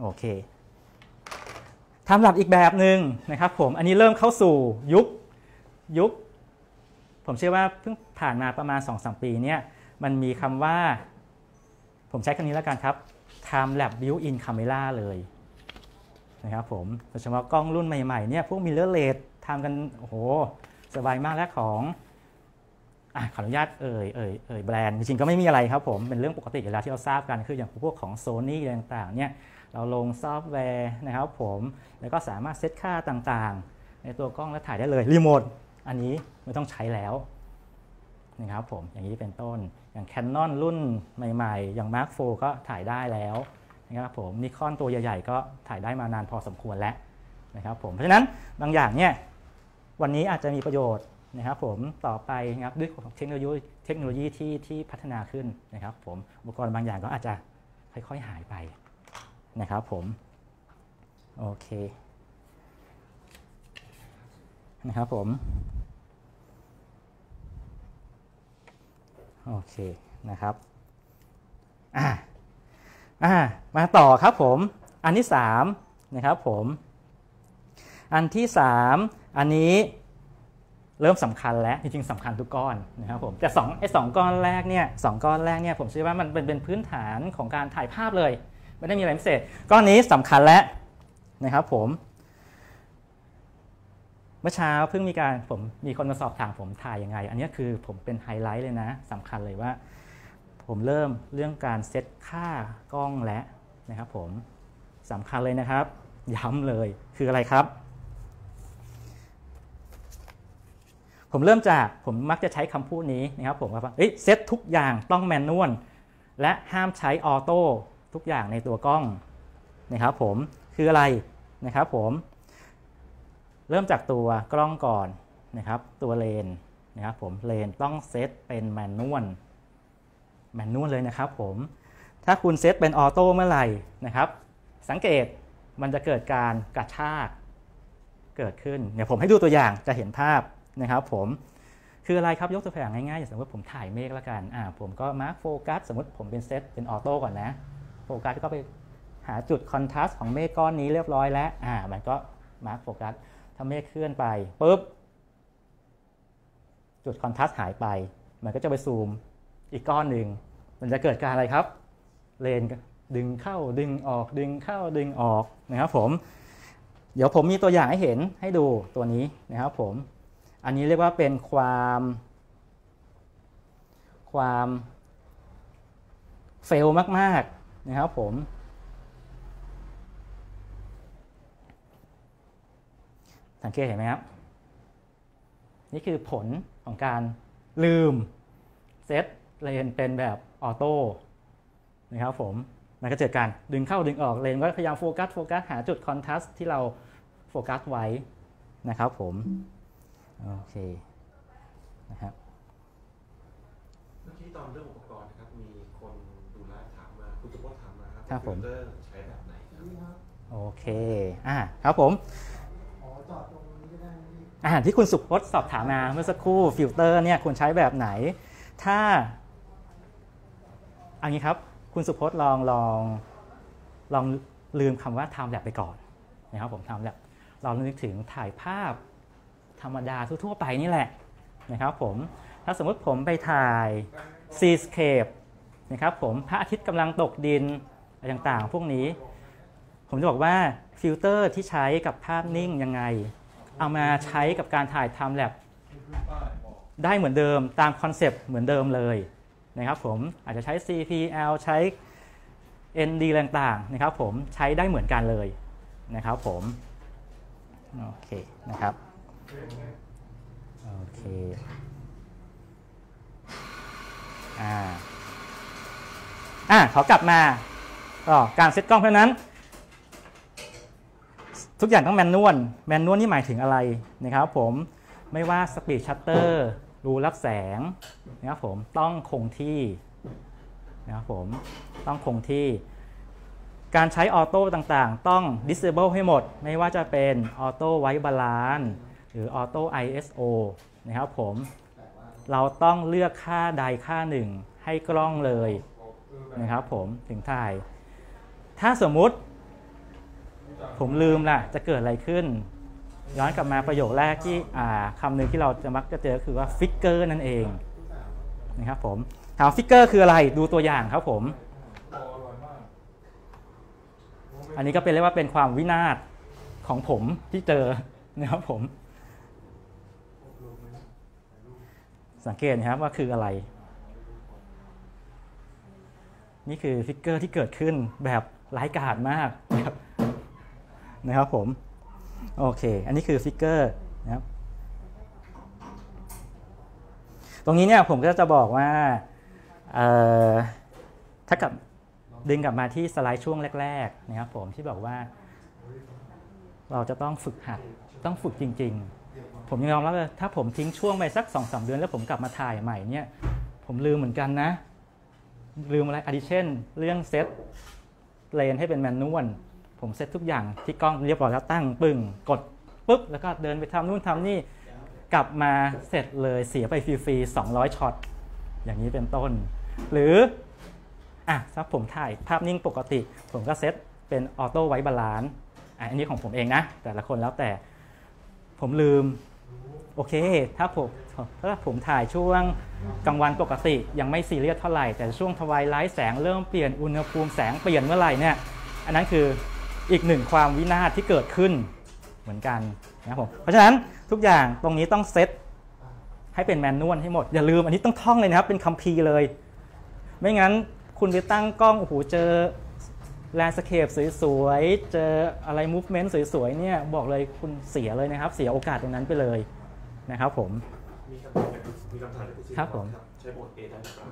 โอเคทำหลับอีกแบบหนึ่งนะครับผมอันนี้เริ่มเข้าสู่ยุคยุค ผมเชื่อว่าเพิ่งผ่านมาประมาณ 2-3 ปีเนี่ยมันมีคำว่า ผมใช้คำนี้แล้วกันครับ time lab built in camera เลยนะครับผมโดยเฉพาะกล้องรุ่นใหม่ๆเนี่ยพวกมิเลอร์เลสทำกันโอ้โหสบายมากและของ ขออนุญาตเอ่ยเอ่ยเอ่ยแบรนด์จริงๆก็ไม่มีอะไรครับผมเป็นเรื่องปกติอยู่แล้วที่เราทราบกันคืออย่างพวกของ Sony อะไรต่างๆเนี่ยเราลงซอฟต์แวร์นะครับผมแล้วก็สามารถเซตค่าต่างๆ ในตัวกล้องแล้วถ่ายได้เลยรีโมทอันนี้ไม่ต้องใช้แล้วนะครับผมอย่างนี้เป็นต้นอย่าง Canon รุ่นใหม่ ๆ อย่าง Mark IV ก็ถ่ายได้แล้วนะครับผมนิคอนตัวใหญ่ๆ ก็ถ่ายได้มานานพอสมควรแล้วนะครับผมเพราะฉะนั้นบางอย่างเนี่ยวันนี้อาจจะมีประโยชน์ นะครับผมต่อไปนะครับด้วยเทคโนโลยีเทคโนโลยีที่ที่พัฒนาขึ้นนะครับ ผมอุปกรณ์บางอย่างก็อาจจะค่อยๆหายไปนะครับผมโอเคนะครับผมโอเคนะครับอ่าอ่ามาต่อครับผมอันที่3นะครับผมอันที่ 3 อันนี้ เริ่มสำคัญแล้วจริงๆสำคัญทุกก้อนนะครับผมแต่สองไอ้สองก้อนแรกเนี่ยสองก้อนแรกเนี่ยผมเชื่อว่ามันเป็นเป็นพื้นฐานของการถ่ายภาพเลย ไม่ได้มีอะไรพิเศษ ก้อนนี้สำคัญแล้วนะครับผมเมื่อเช้าเพิ่งมีการผมมีคนมาสอบถามผมถ่ายยังไง อันนี้คือผมเป็นไฮไลท์เลยนะสำคัญเลยว่า ผมเริ่มเรื่องการเซตค่ากล้องและนะครับผมสำคัญเลยนะครับ ย้ำเลยคืออะไรครับ ผมเริ่มจากผมมักจะใช้คำพูดนี้นะครับผมว่าเอ้ยเซตทุกอย่างต้องแมนนวลและห้ามใช้ออโต้ทุกอย่างในตัวกล้องนะครับผมคืออะไรนะครับผมเริ่มจากตัวกล้องก่อนนะครับตัวเลนนะครับผมเลนต้องเซตเป็นแมนนวลแมนนวลเลยนะครับผมถ้าคุณเซตเป็นออโต้เมื่อไหร่นะครับ สังเกตมันจะเกิดการกระชากเกิดขึ้นเดี๋ยวผมให้ดูตัวอย่างจะเห็นภาพ นะครับผมคืออะไรครับยกตัวอย่างง่ายๆอย่างสมมติผมถ่ายเมฆแล้วกันอ่าผมก็ mark โฟกัสสมมติผมเป็นเซตเป็นออโต้ก่อนนะโฟกัสก็ไปหาจุด contrast ของเมฆก้อนนี้เรียบร้อยแล้วอ่ามันก็ mark โฟกัสถ้าเมฆเคลื่อนไปปุ๊บจุด contrast หายไป มันก็จะไปซูมอีกก้อนหนึ่งมันจะเกิดการอะไรครับ เลนดึงเข้าดึงออกดึงเข้าดึงออกนะครับผม เดี๋ยวผมมีตัวอย่างให้เห็นให้ดูตัวนี้นะครับผม อันนี้เรียกว่าเป็นความ ความเฟลมาก ๆ นะครับผม สังเกตเห็นไหมครับ นี่คือผลของการลืมเซตเลนส์เป็นแบบออโต้นะครับผม มันก็เกิดการดึงเข้าดึงออกเลนส์ก็พยายามโฟกัสโฟกัสหาจุด contrast ที่เราโฟกัสไว้นะครับผม โอเคนะครับเมื่อกี้ตอนเรื่องอุปกรณ์นะครับมีคนดูแลถามมาคุณสุพจน์ถามมาครับครับผมฟิลเตอร์ใช้แบบไหนครับโอเคอ่าครับผมอ๋อจอดตรงนี้ก็ได้นะพี่อาหารที่คุณสุพจน์สอบถามมาเมื่อสักครู่ฟิลเตอร์เนี่ยคุณใช้แบบไหน ถ้าอันนี้ครับ คุณสุพจน์ลองลองลองลืมคำว่า time lapse ไปก่อนนะครับผม time lapse เรานึกถึงถ่ายภาพ ธรรมดาทั่วๆไปนี่แหละนะครับผมถ้าสมมติผมไปถ่าย seascape นะครับผมพระอาทิตย์กำลังตกดินอะไรต่างๆ พวกนี้ ผมจะบอกว่าฟิลเตอร์ที่ใช้กับภาพนิ่งยังไง เอามาใช้กับการถ่าย time lapse ได้เหมือนเดิมตามคอนเซปต์เหมือนเดิมเลยนะครับผมอาจจะใช้ CPL ใช้ ND ต่างๆนะครับผมใช้ได้เหมือนกันเลยนะครับผม โอเคนะครับ โอเค อ่า อะขอกลับมาก็การเซตกล้องเพราะนั้น ทุกอย่างต้อง manual manual นี่หมายถึงอะไรนะครับผม ไม่ว่าสปีดชัตเตอร์รูรับแสงนะครับผมต้องคงที่นะครับผมต้องคงที่ การใช้ออโต้ต่างๆ ต้อง disable ให้หมด ไม่ว่าจะเป็น auto white balance หรือออโต้ ISO นะครับผม เราต้องเลือกค่าใดค่าหนึ่งให้กล้องเลยนะครับผมถึงถ่าย ถ้าสมมุติ ผมลืมล่ะ จะเกิดอะไรขึ้น ย้อนกลับมาประโยคแรกที่อ่าคำหนึ่งที่เราจะมักจะเจอคือว่า flicker นั่นเองนะครับผมถาม flicker คืออะไรดูตัวอย่างครับผม อันนี้ก็เป็นเรียกว่าเป็นความวินาศของผมที่เจอนะครับผม สังเกตนะครับว่าคืออะไร นี่คือ flicker ที่เกิดขึ้นแบบร้ายกาจมากนะครับผมโอเค อันนี้คือ flicker นะครับ ตรงนี้เนี่ยผมก็จะบอกว่าถ้ากับดึงกลับมาที่สไลด์ช่วงแรก ๆ นะครับผมที่บอกว่า เราจะต้องฝึกหัดต้องฝึกจริง ๆ ผมยังยอมรับเลยถ้าผมทิ้งช่วงไปสักสองสามเดือนแล้วผมกลับมาถ่ายใหม่เนี่ย ผมลืมเหมือนกันนะ ลืมอะไรอาทิเช่น เรื่องเซตเลนส์ให้เป็น manual ผมเซตทุกอย่างที่กล้องเรียบร้อยแล้วตั้งปึ้งกดปุ๊บ แล้วก็เดินไปทำนู่นทำนี่กลับมาเสร็จเลยเสียไปฟรีๆ200ช็อตอย่างนี้เป็นต้น หรืออะถ้าผมถ่ายภาพนิ่งปกติ ผมก็เซตเป็น auto white balance อันนี้ของผมเองนะ แต่ละคนแล้วแต่ผมลืม โอเค ถ้าผมถ้าผมถ่ายช่วงกลางวันปกติ ยังไม่ซีเรียสเท่าไหร่ แต่ช่วง twilight แสงเริ่มเปลี่ยนอุณหภูมิแสงเปลี่ยนเมื่อไหร่เนี่ยอันนั้นคืออีกหนึ่งความวินาศที่เกิดขึ้นเหมือนกันนะครับผมเพราะฉะนั้นทุกอย่างตรงนี้ต้องเซตให้เป็นแมนนวลให้หมด อย่าลืมอันนี้ต้องท่องเลยนะครับ เป็นคัมภีร์เลย ไม่งั้นคุณไปตั้งกล้องโอ้โหเจอแลนสเคปสวยๆ เจออะไรมูฟเมนต์สวยๆเนี่ยบอกเลยคุณเสียเลยนะครับ เสียโอกาสตรงนั้นไปเลย นะครับผม มีคำถามจากมีคำถามจากคุณซิครับผม ใช้โหมด A ได้หรือเปล่า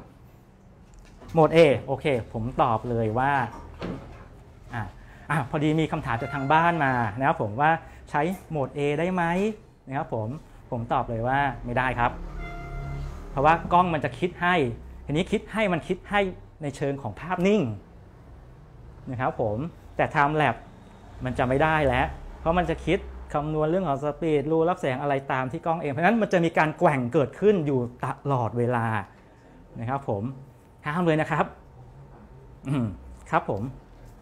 โหมด A โอเค ผมตอบเลยว่าอะอะพอดีมีคำถามจากทางบ้านมานะครับผมว่าใช้โหมด A ได้ไหมนะครับผมผมตอบเลยว่าไม่ได้ครับ เพราะว่ากล้องมันจะคิดให้ ทีนี้คิดให้มันคิดให้ในเชิงของภาพนิ่งนะครับผมแต่ Time Lapse มันจะไม่ได้แล้ว เพราะมันจะคิด คำนวณเรื่องของสปีดรูรับแสงอะไรตามที่กล้องเอง เพราะฉะนั้นมันจะมีการแกว่งเกิดขึ้นอยู่ตลอดเวลานะครับผมห้ามเลยนะครับอืมครับผม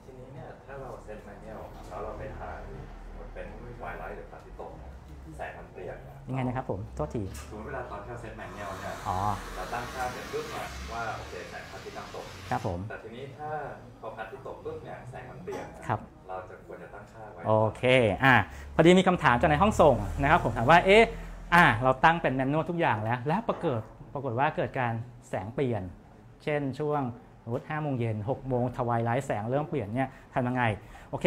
ทีนี้เนี่ยถ้าเรา set manual แล้วเราไปถ่ายมันเป็น twilight หรือพระอาทิตย์ตกเนี่ยแสงมันเปลี่ยนเนี่ยยังไงนะครับผมโทษทีสมมติเวลาตอนที่เรา set manual เนี่ยอ๋อเราตั้งค่าเสร็จปุ๊บเนี่ยว่าโอเคแสงพระอาทิตย์ตั้งตกครับผมแต่ทีนี้ถ้าพอพระอาทิตย์ตกปุ๊บเนี่ยแสงมันเปลี่ยนเนี่ยครับ โอเคอะพอดีมีคำถามจากในห้องส่งนะครับผมถามว่าเอ๊ะอะเราตั้งเป็นแมนนวลทุกอย่างแล้ว แล้วปรากฏปรากฏว่าเกิดการแสงเปลี่ยน เช่นช่วงสมมติ5โมงเย็น6โมง twilight แสงเริ่มเปลี่ยนเนี่ยทำยังไง โอเค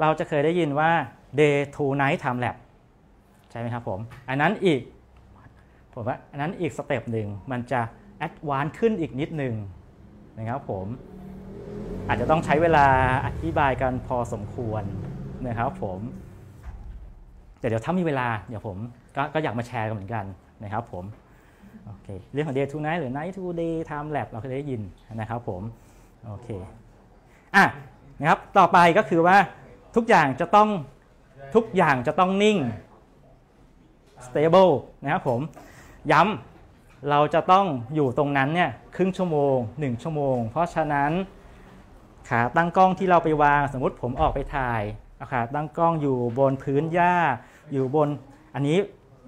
เราจะเคยได้ยินว่า day to night time lapse ใช่ไหมครับผม อันนั้นอีก ผมว่าอันนั้นอีก step หนึ่งมันจะ advance ขึ้นอีกนิดหนึ่งนะครับผม อาจจะต้องใช้เวลาอธิบายกันพอสมควร นะครับผมแต่เดี๋ยวถ้ามีเวลาเดี๋ยวผมกก็อยากมาแชร์กันเหมือนกันนะครับผมโอเคเรื่องของ day to night หรือ night to day time lab เราเคยได้ยินนะครับผมโอเคอะนะครับต่อไปก็คือว่าทุกอย่างจะต้องทุกอย่างจะต้องนิ่ง stable นะครับผมย้ำเราจะต้องอยู่ตรงนั้นเนี่ยครึ่งชั่วโมง 1 ชั่วโมง เพราะฉะนั้นขาตั้งกล้องที่เราไปวางสมมุติผมออกไปถ่าย เอาขาตั้งกล้องอยู่บนพื้นหญ้า อยู่บนอันนี้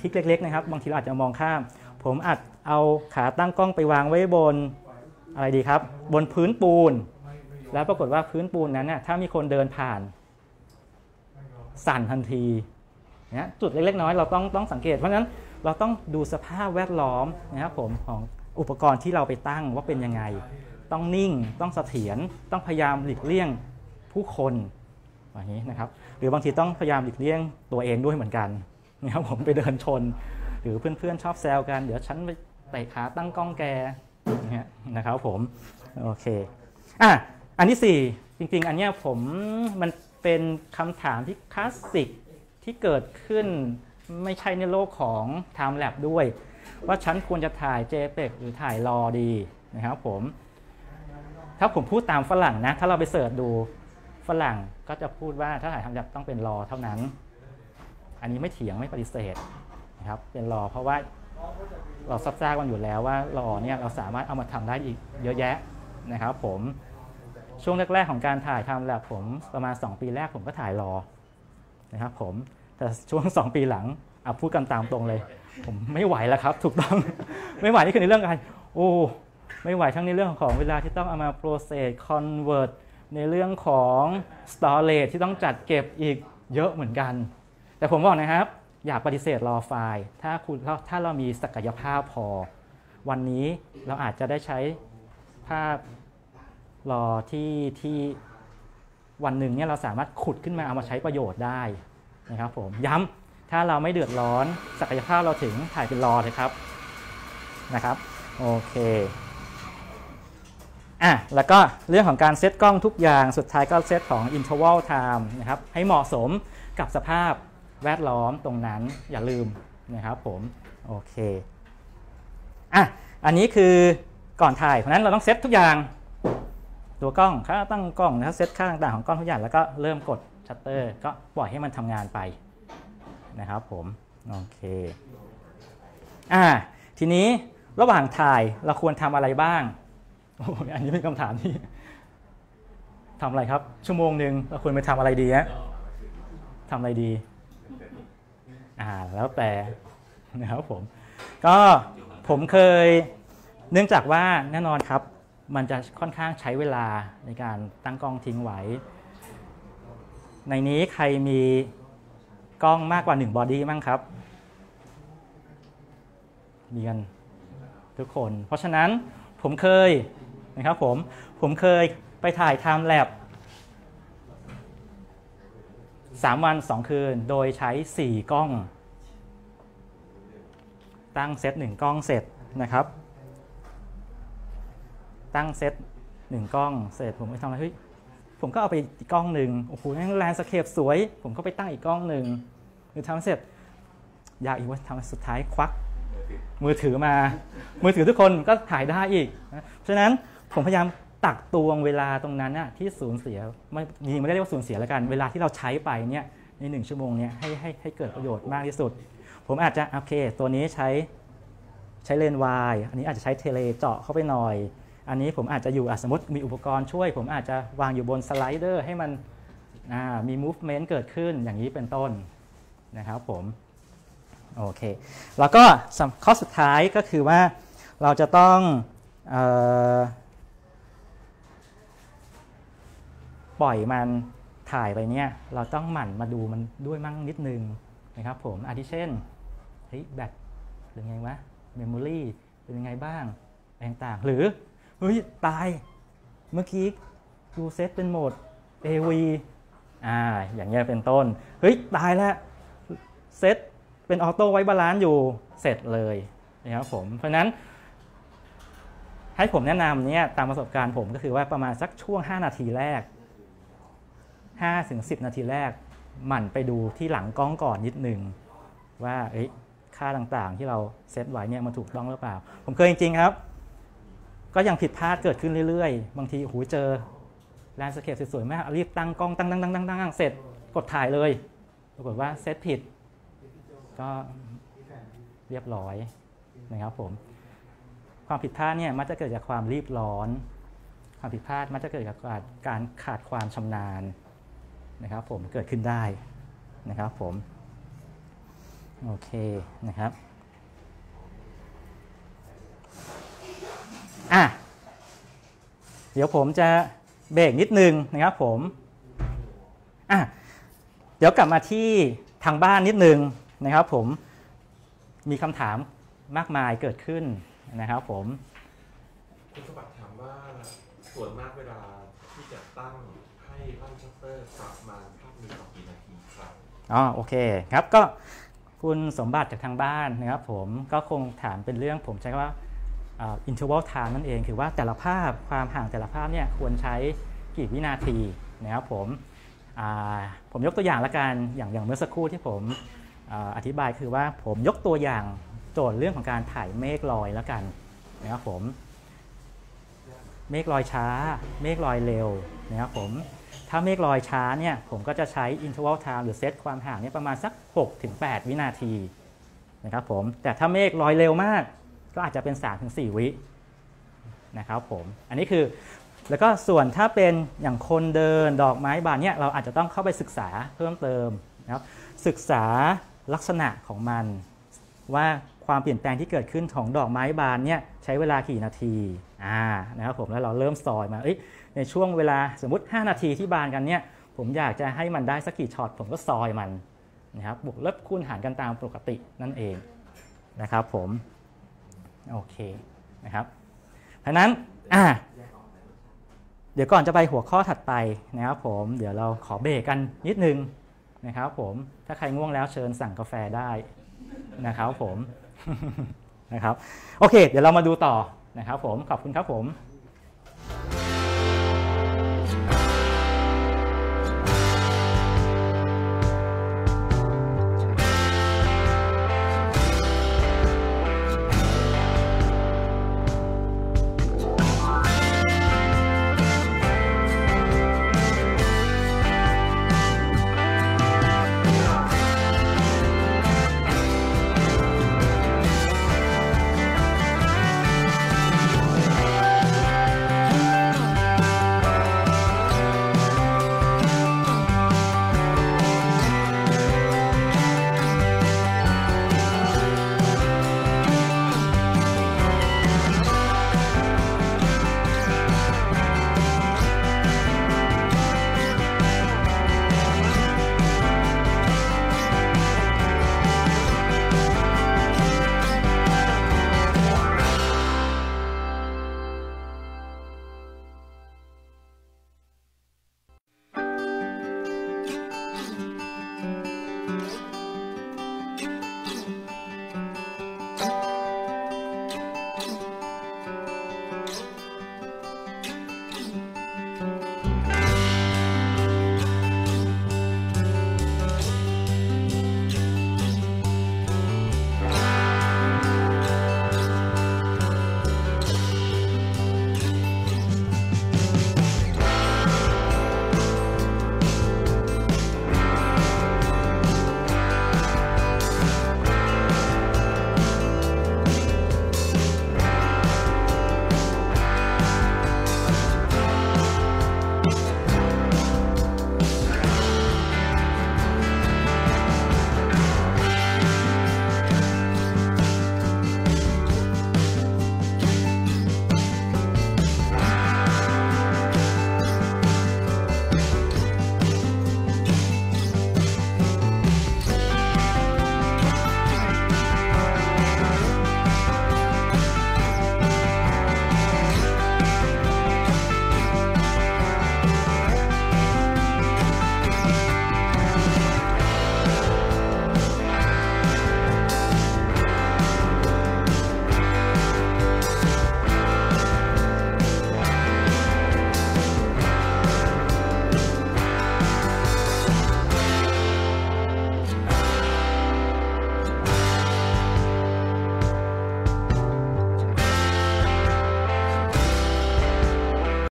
ทิกเล็ก ๆ นะครับ บางทีเราอาจจะมองข้าม ผมอาจเอาขาตั้งกล้องไปวางไว้บนอะไรดีครับ บนพื้นปูน แล้วปรากฏว่าพื้นปูนนั้นน่ะถ้ามีคนเดินผ่าน สั่นทันทีนี่ยจุดเล็กๆน้อยเราต้องต้องสังเกต เพราะฉะนั้นเราต้องดูสภาพแวดล้อมนะครับผมของอุปกรณ์ที่เราไปตั้งว่าเป็นยังไง ต้องนิ่งต้องเสถียรต้องพยายามหลีกเลี่ยงผู้คน อย่างนี้นะครับ หรือบางทีต้องพยายามหลีกเลี่ยงตัวเองด้วยเหมือนกันนะครับผมไปเดินชน หรือเพื่อนๆชอบแซวกัน เดี๋ยวฉันไปเตะขาตั้งกล้องแกเงี้ยนะครับผมโอเคอะอันที่สี่จริง ๆ อันเนี้ยผมมันเป็นคำถามที่คลาสสิกที่เกิดขึ้นไม่ใช่ในโลกของ Time Lab ด้วย ว่าฉันควรจะถ่าย JPEG หรือถ่ายรอดีนะครับผม ถ้าผมพูดตามฝรั่งนะ ถ้าเราไปเสิร์ชดู ฝรั่งก็จะพูดว่าถ้าถ่ายทำแบบต้องเป็นรอเท่านั้น อันนี้ไม่เถียงไม่ปฏิเสธนะครับเป็นรอเพราะว่าเราซับซ้ากันอยู่แล้วว่ารอเนี่ยเราสามารถเอามาทำได้อีกเยอะแยะนะครับ ผมช่วงแรกๆของการถ่ายทำแลบผมประมาณ 2 ปีแรกผมก็ถ่ายรอนะครับ ผมแต่ช่วง 2 ปีหลังเอาพูดกันตามตรงเลย ผมไม่ไหวแล้วครับ ถูกต้องไม่ไหวนี่คือในเรื่องการโอ้ไม่ไหวทั้งในเรื่องของเวลาที่ต้องเอามา process convert ในเรื่องของ storage ที่ต้องจัดเก็บอีกเยอะเหมือนกัน แต่ผมบอกนะครับ อย่าปฏิเสธรอไฟล์ ถ้าคุณถ้าเรามีศักยภาพพอ วันนี้เราอาจจะได้ใช้ภาพรอที่ที่วันหนึ่งเนี่ยเราสามารถขุดขึ้นมาเอามาใช้ประโยชน์ได้นะครับผมย้ำถ้าเราไม่เดือดร้อนศักยภาพเราถึงถ่ายเป็นรอเลยครับนะครับ โอเค อะแล้วก็เรื่องของการเซตกล้องทุกอย่างสุดท้ายก็เซตของ interval time นะครับให้เหมาะสมกับสภาพแวดล้อมตรงนั้นอย่าลืมนะครับผมโอเคอะอันนี้คือก่อนถ่ายเพราะนั้นเราต้องเซตทุกอย่าง ตัวกล้องค่าตั้งกล้องนะครับเซตค่าต่างๆของกล้องทุกอย่างแล้วก็เริ่มกดชัตเตอร์ก็ปล่อยให้มันทำงานไปนะครับผมโอเคอ่าทีนี้ระหว่างถ่ายเราควรทำอะไรบ้าง โอ้อันนี้เป็นคำถามที่ทำอะไรครับ ชั่วโมงหนึ่งเราควรไปทำอะไรดีฮะทำอะไรดี อ่าแล้วแต่นะครับผม ก็ผมเคยเนื่องจากว่าแน่นอนครับ มันจะค่อนข้างใช้เวลาในการตั้งกล้องทิ้งไว้ ในนี้ใครมีกล้องมากกว่า 1 body มั้งครับ มีกันทุกคน เพราะฉะนั้นผมเคย นะครับผม ผมเคยไปถ่าย time lapse 3 วัน 2 คืน โดยใช้ 4 กล้อง ตั้งเซต1กล้องเสร็จนะครับ ตั้งเซตหนึ่งกล้องเสร็จผมไปทำอะไรเฮ้ยผมก็เอาไปอีกกล้องหนึ่งโอ้โหแลนสเคปสวย ผมก็ไปตั้งอีกกล้องหนึ่งคือทำเสร็จ อยากอีกว่าทำสุดท้ายควัก มือถือมา มือถือทุกคนก็ถ่ายได้อีก เพราะฉะนั้น ผมพยายามตักตวงเวลาตรงนั้นน่ะที่สูญเสียไม่มีไม่ได้เรียกว่าสูญเสียแล้วกัน เวลาที่เราใช้ไปเนี่ยในหนึ่งชั่วโมงเนี่ยให้ให้ให้เกิดประโยชน์มากที่สุด ผมอาจจะโอเค ตัวนี้ใช้ใช้เลนวายอันนี้อาจจะใช้เทเลเจาะเข้าไปหน่อย อันนี้ผมอาจจะอยู่สมมติมีอุปกรณ์ช่วย ผมอาจจะวางอยู่บนสไลเดอร์ให้มันมี movement เกิดขึ้นอย่างนี้เป็นต้นนะครับผมโอเคแล้วก็ข้อสุดท้ายก็คือว่าเราจะต้องออ ปล่อยมันถ่ายไปเนี่ยเราต้องหมั่นมาดูมันด้วยมั่งนิดนึงนะครับผมอาทิเช่นเฮ้ยแบตเป็นไงวะ memory เป็นยังไงบ้างอะไรต่างหรือเฮ้ยตายเมื่อกี้ดูเซตเป็นโหมด AV อ่าอย่างเงี้ยเป็นต้น เฮ้ย ตายแล้วเซตเป็น auto white balance อยู่เสร็จเลยนะครับผม เพราะฉะนั้น ให้ผมแนะนำเนี่ยตามประสบการณ์ผมก็คือว่าประมาณสักช่วง 5 นาทีแรก 5ถึง10 นาทีแรก หมั่นไปดูที่หลังกล้องก่อนนิดนึง ว่าค่าต่างๆ ที่เราเซตไว้เนี่ยมันถูกต้องหรือเปล่า ผมเคยจริงๆครับ ก็ยังผิดพลาดเกิดขึ้นเรื่อยๆ บางทีโอ้โหเจอ landscape สวยๆมากรีบตั้งกล้องตั้งตั้งตั้งตั้งตั้งเสร็จกดถ่ายเลยปรากฏว่าเซตผิด ก็เรียบร้อยนะครับผม ความผิดพลาดเนี่ยมักจะเกิดจากความรีบร้อน ความผิดพลาดมักจะเกิดจากการขาดความชำนาญ นะครับผมเกิดขึ้นได้นะครับผมโอเคนะครับอะเดี๋ยวผมจะเบรกนิดนึงนะครับผมอะเดี๋ยวกลับมาที่ทางบ้านนิดนึงนะครับผมมีคำถามมากมายเกิดขึ้นนะครับผมคุณสมบัติถามว่าส่วนมากเวลาที่จะตั้งให้ลั่นชัต เตอร์กลับมาภาพมีต่อกี่นาทีครับอ๋อโอเคครับก็คุณสมบัติจากทางบ้านนะครับผมก็คงถามเป็นเรื่องผมใช้คำว่าอ่า interval time นั่นเองคือว่าแต่ละภาพความห่างแต่ละภาพเนี่ยควรใช้กี่วินาทีนะครับผมผมยกตัวอย่างละกันอย่างอย่างเมื่อสักครู่ที่ผมออธิบายคือว่าผมยกตัวอย่างโจทย์เรื่องของการถ่ายเมฆลอยล้วกันนะครับผมเมฆลอยช้า เมฆลอยเร็วนะครับผม ถ้าเมฆลอยช้าเนี่ยผมก็จะใช้ interval time หรือเซตความห่างเนี่ยประมาณสัก 6-8 วินาทีนะครับผมแต่ถ้าเมฆลอยเร็วมาก ก็อาจจะเป็น 3-4 วินะครับผมอันนี้คือแล้วก็ส่วนถ้าเป็นอย่างคนเดินดอกไม้บานเนี่ยเราอาจจะต้องเข้าไปศึกษาเพิ่มเติมนะครับศึกษาลักษณะของมัน ว่าความเปลี่ยนแปลงที่เกิดขึ้นของดอกไม้บานเนี่ยใช้เวลากี่นาทีอ่านะครับผมแล้วเราเริ่มซอยมาเอ้ย ในช่วงเวลาสมมติ 5 นาทีที่บานกันเนี่ยผมอยากจะให้มันได้สักกี่ช็อตผมก็ซอยมันนะครับบวกลบคูณหารกันตามปกตินั่นเองนะครับผมโอเคนะครับเพราะนั้นอ่าเดี๋ยวก่อนจะไปหัวข้อถัดไปนะครับผมเดี๋ยวเราขอเบรกกันนิดนึงนะครับผมถ้าใครง่วงแล้วเชิญสั่งกาแฟได้นะครับผมนะครับโอเค เดี๋ยวเรามาดูต่อนะครับผมขอบคุณครับผม